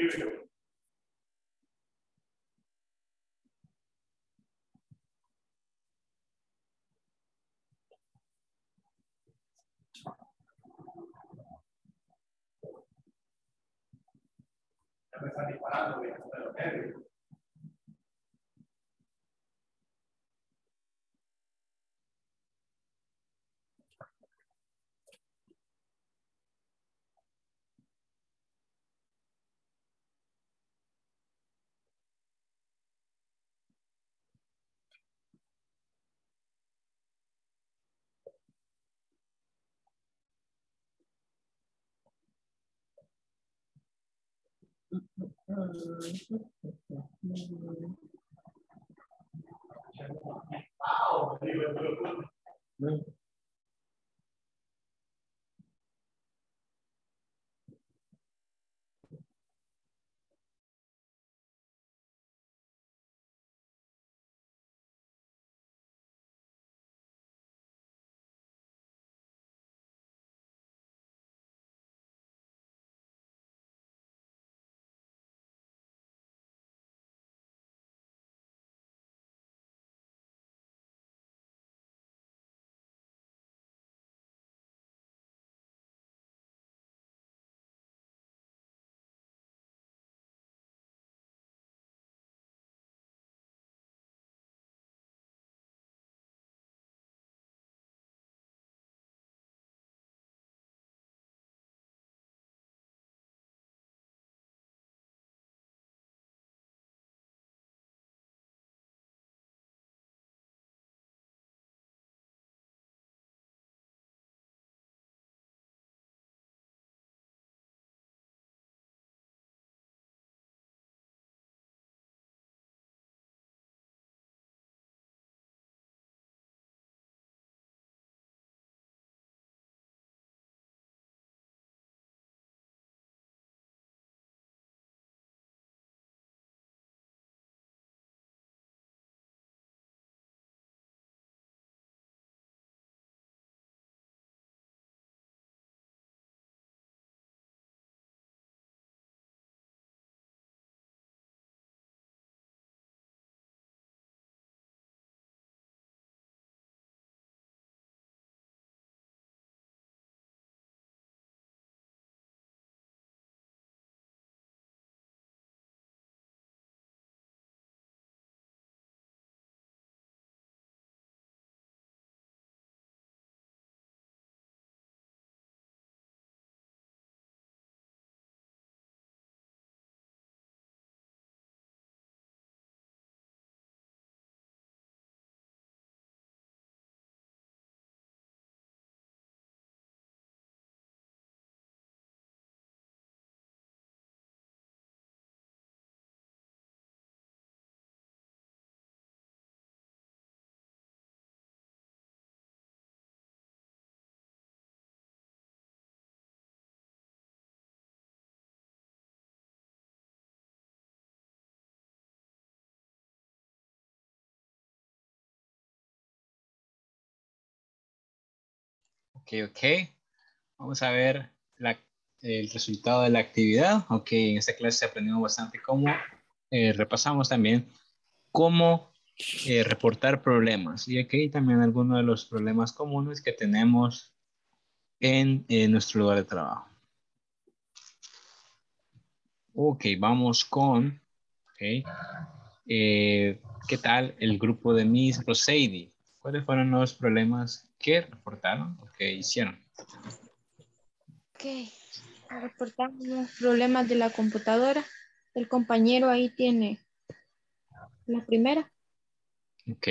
you to 음. Ok, ok. Vamos a ver el resultado de la actividad. Ok, en esta clase aprendimos bastante cómo, eh, repasamos también cómo eh, reportar problemas. Y aquí también algunos de los problemas comunes que tenemos en, en nuestro lugar de trabajo. Ok, vamos con, ok, eh, ¿qué tal el grupo de Miss Rosady? ¿Cuáles fueron los problemas que reportaron o que hicieron? Ok, reportamos los problemas de la computadora. El compañero ahí tiene la primera. Ok.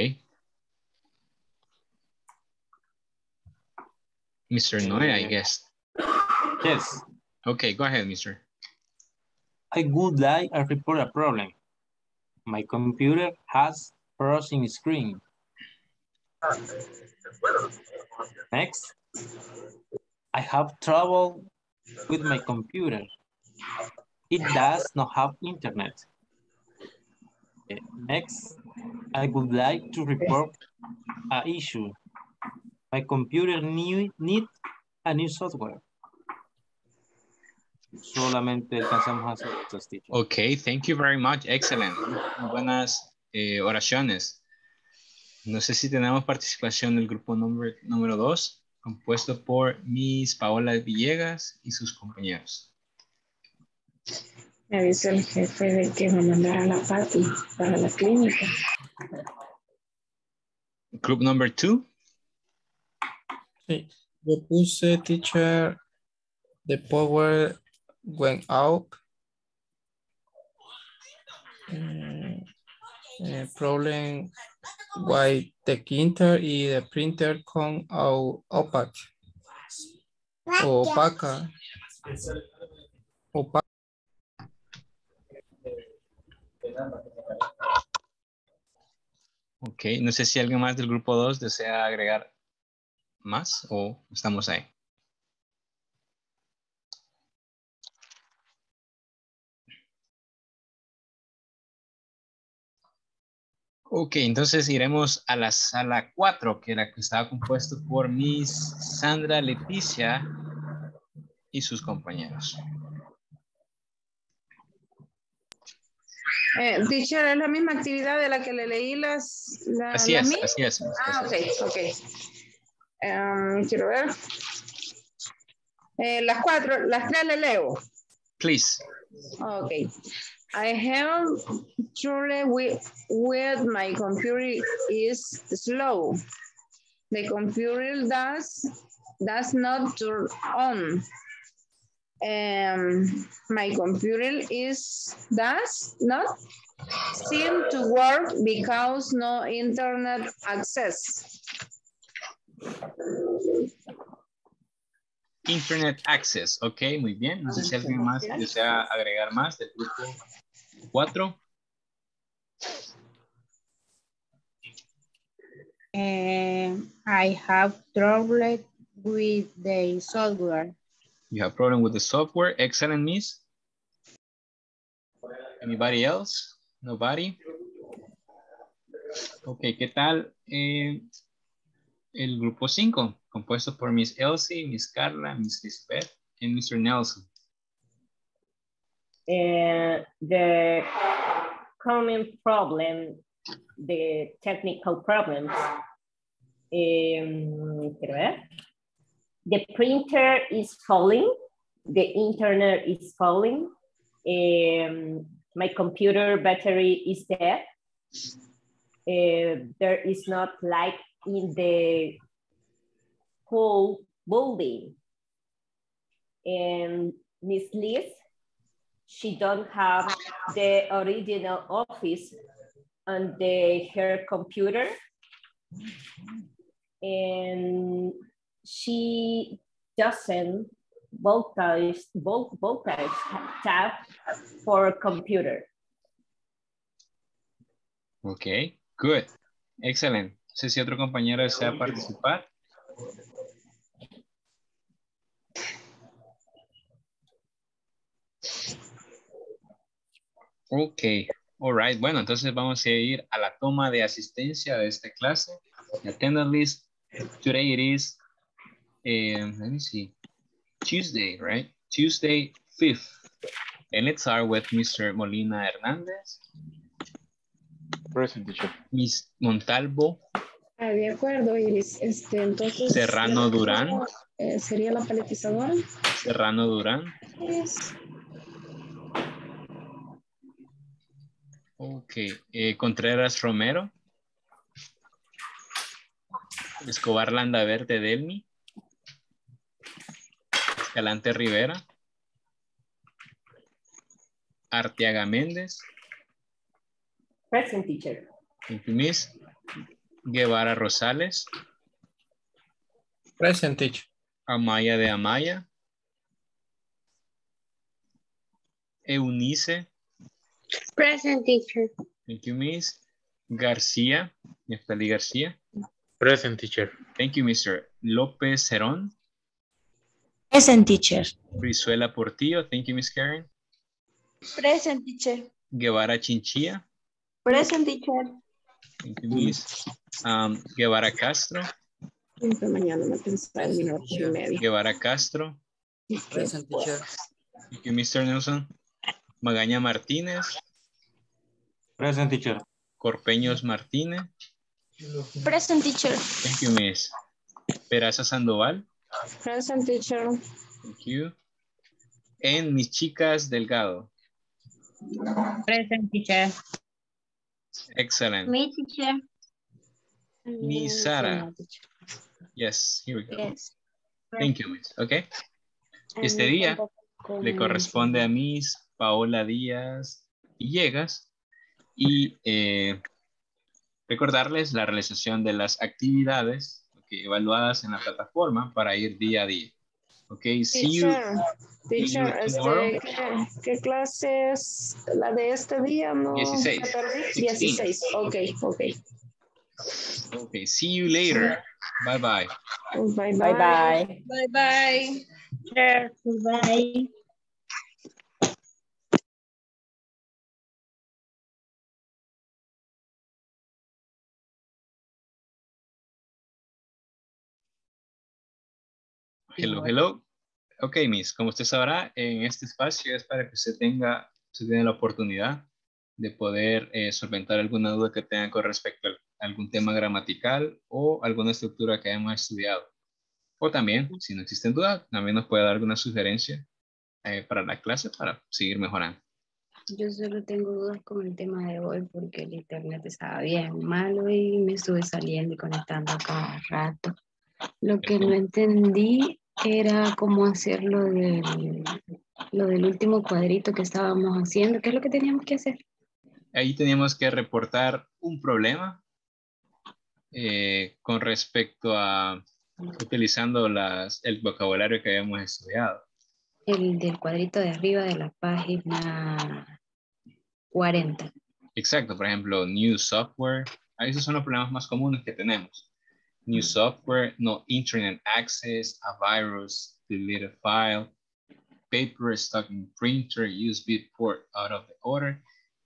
Mr. Noe, I guess. Yes, Okay, go ahead, Mr. I would like to report a problem. My computer has frozen screen. Next, I have trouble with my computer. It does not have internet. Eh, Next, I would like to report a issue. My computer need, need a new software. Solamente alcanzamos a. Ok, thank you very much. Excellent. Buenas eh, oraciones. No sé si tenemos participación del grupo número, número dos, compuesto por Miss Paola Villegas y sus compañeros. Me avisó el jefe de que me mandara a la Pati para la clínica. Group number two. Sí. Yo puse teacher, the power went out. Mm, eh, problem why the printer y the printer con au opac. O opaca. Opa- Ok, no sé si alguien más del grupo 2 desea agregar más o estamos ahí. Ok, entonces iremos a la sala 4, que era que estaba compuesto por Miss Sandra Leticia y sus compañeros. Eh, teacher, es la misma actividad de la que le leí las... La, Así la es, así es. Ah, ok, así es. ok. Em, quiero ver. Eh, las cuatro, las tres le leo. Please. Okay. I have trouble with, with my computer is slow. The computer does does not turn on. Um, my computer is does not seem to work because no internet access. Internet Access, ok, muy bien. No sé si alguien más desea agregar más del grupo 4. Eh, I have trouble with the software. You have problem with the software. Excellent, Miss. Anybody else? Nobody? Ok, ¿qué tal eh, el grupo 5? Compuesto por Miss Elsie, Miss Carla, Miss Lisbeth y Mr. Nelson. Uh, the common problem, the technical problems. Um. The printer is falling. The internet is falling. Um, my computer battery is dead. Uh, there is not light in the whole building. And Miss Liz, she don't have the original office on the her computer. And she doesn't voltage, vol- voltage tab for computer. Ok, good. Excellent. No sé si otro compañero desea participar. Ok, all right. Bueno, entonces vamos a ir a la toma de asistencia de esta clase. The attendance list. Today it is um, let me see. Tuesday, right? Tuesday, 5th. And let's start with Mr. Molina Hernandez. Present, teacher. Miss Montalvo, Ah, de acuerdo, Iris. Este, entonces. Serrano Durán. eh, sería la paletizadora. Serrano Durán. Yes. Ok. eh, Contreras Romero. Escobar Landaverde Delmi. Escalante Rivera. Arteaga Méndez. Present teacher. Thank you, Miss. Guevara Rosales. Present teacher. Amaya de Amaya. Eunice. Present teacher. Thank you, Miss. García. Neftali García. Present teacher. Thank you, Mr. López Cerón. Present teacher. Brizuela Portillo. Thank you, Miss Karen. Present teacher. Guevara Chinchilla. Present teacher. Thank you, Miss. Um, Guevara Castro. Siempre mañana me pensaba en mi ocho y media. Guevara Castro. Present teacher. Thank you, Mr. Nelson. Magaña Martínez. Present teacher. Corpeños Martínez. Present teacher. Thank you, Miss. Peraza Sandoval. Present teacher. Thank you. And mis chicas Delgado. Present teacher. Excellent. Me teacher. Miss Sara. Yes, here we go. Yes. Thank you, Miss. Okay. Este día le corresponde a Miss Paola Díaz Villegas y eh, recordarles la realización de las actividades okay, evaluadas en la plataforma para ir día a día. Ok, see you, Teacher, este, ¿qué, qué clase es la de este día? No, 16. me perdí. 16. 16. Ok, ok. Okay, see you later. Bye bye. Bye Bye bye. Bye bye. Bye. Hello, hello. Ok, Miss, como usted sabrá, en este espacio es para que usted tenga, usted tenga la oportunidad de poder eh, solventar alguna duda que tenga con respecto a algún tema gramatical o alguna estructura que hayamos estudiado. O también, si no existen dudas, también nos puede dar alguna sugerencia eh, para la clase para seguir mejorando. Yo solo tengo dudas con el tema de hoy porque el internet estaba bien malo y me estuve saliendo y conectando cada rato. Lo que no entendí era cómo hacer lo del, lo del último cuadrito que estábamos haciendo. ¿Qué es lo que teníamos que hacer? Ahí teníamos que reportar un problema eh, con respecto a utilizando las, el vocabulario que habíamos estudiado. El del cuadrito de arriba de la página 40. Exacto, por ejemplo, new software. Ahí esos son los problemas más comunes que tenemos. New software, no internet access, a virus, deleted file, paper stuck in printer, USB port out of the order.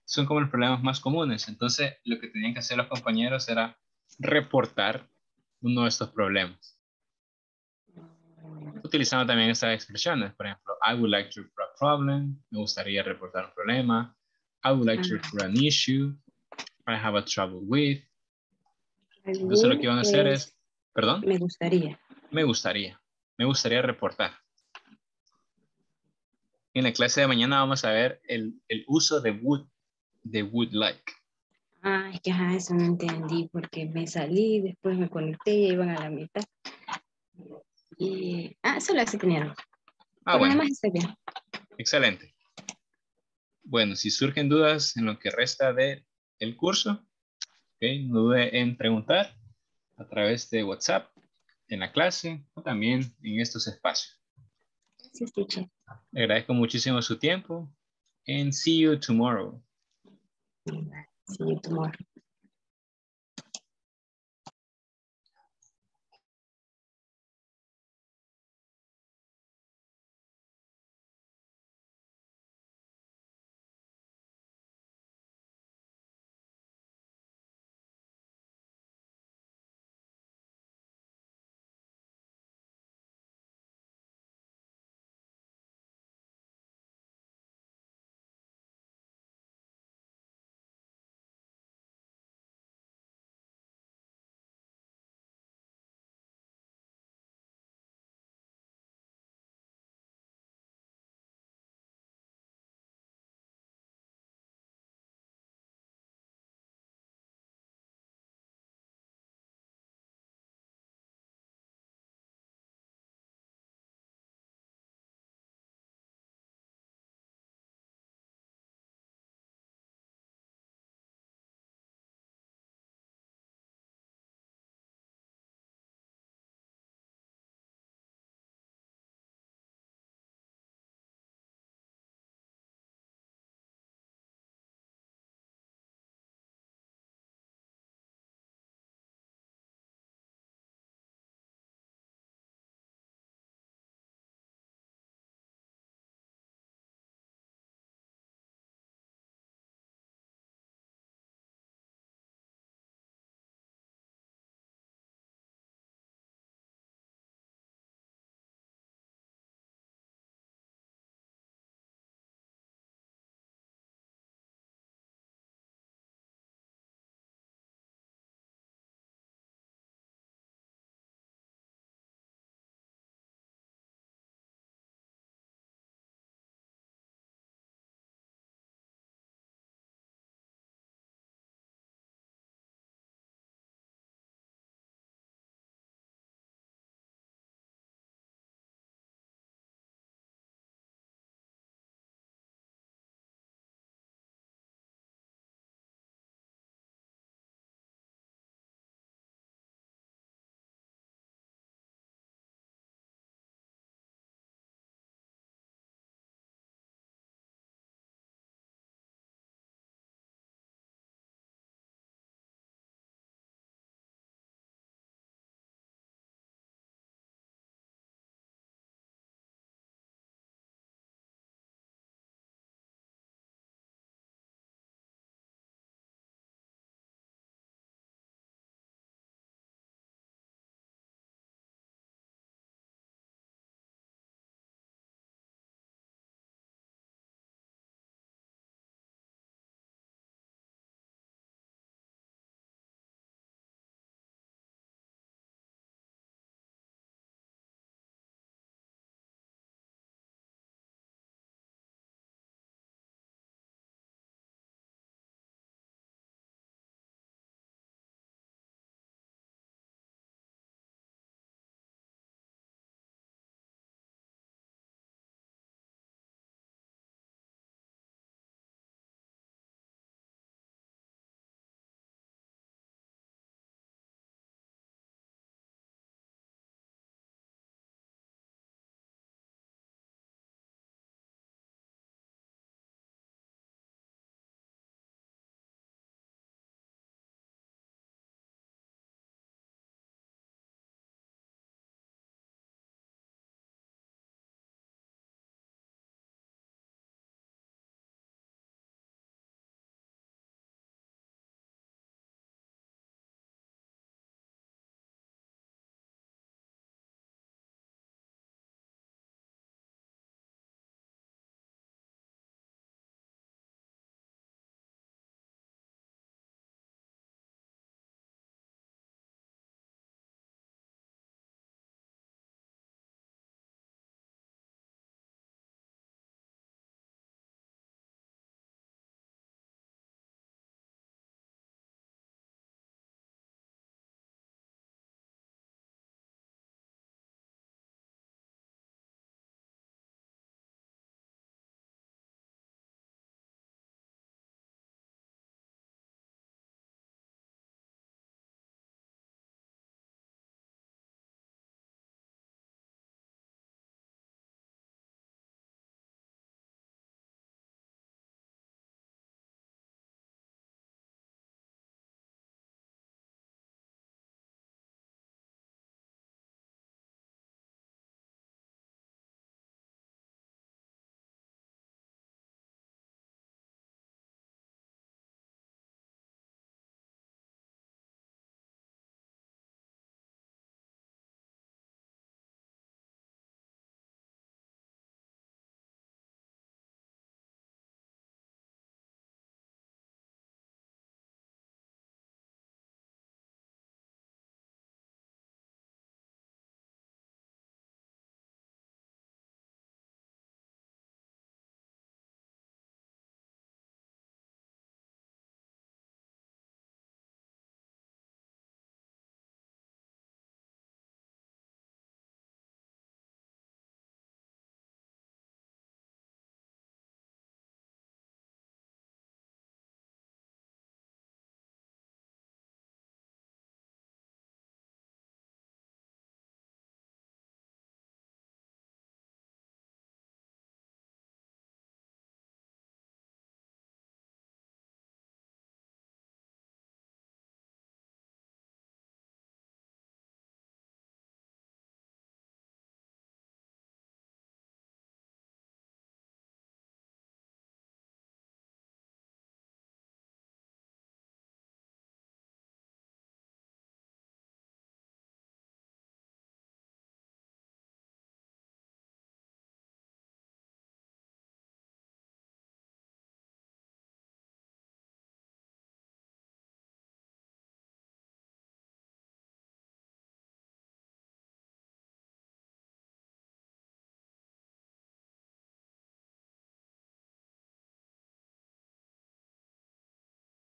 Son como los problemas más comunes. Entonces, lo que tenían que hacer los compañeros era reportar uno de estos problemas. Utilizando también estas expresiones, por ejemplo, I would like to report a problem, me gustaría reportar un problema, I would like to report an issue, I have a trouble with. Entonces lo que van a hacer es, perdón, Me gustaría. me gustaría, me gustaría reportar. En la clase de mañana vamos a ver el, el uso de would, de would like. Ah, es que ajá, eso no entendí porque me salí, después me conecté y iban a la mitad. Y, ah, solo así tenían. Ah, bueno. Nada más está bien. Excelente. Bueno, si surgen dudas en lo que resta de el curso, okay, no dude en preguntar a través de WhatsApp, en la clase o también en estos espacios. Sí, teacher. Le agradezco muchísimo su tiempo and see you tomorrow. See you tomorrow.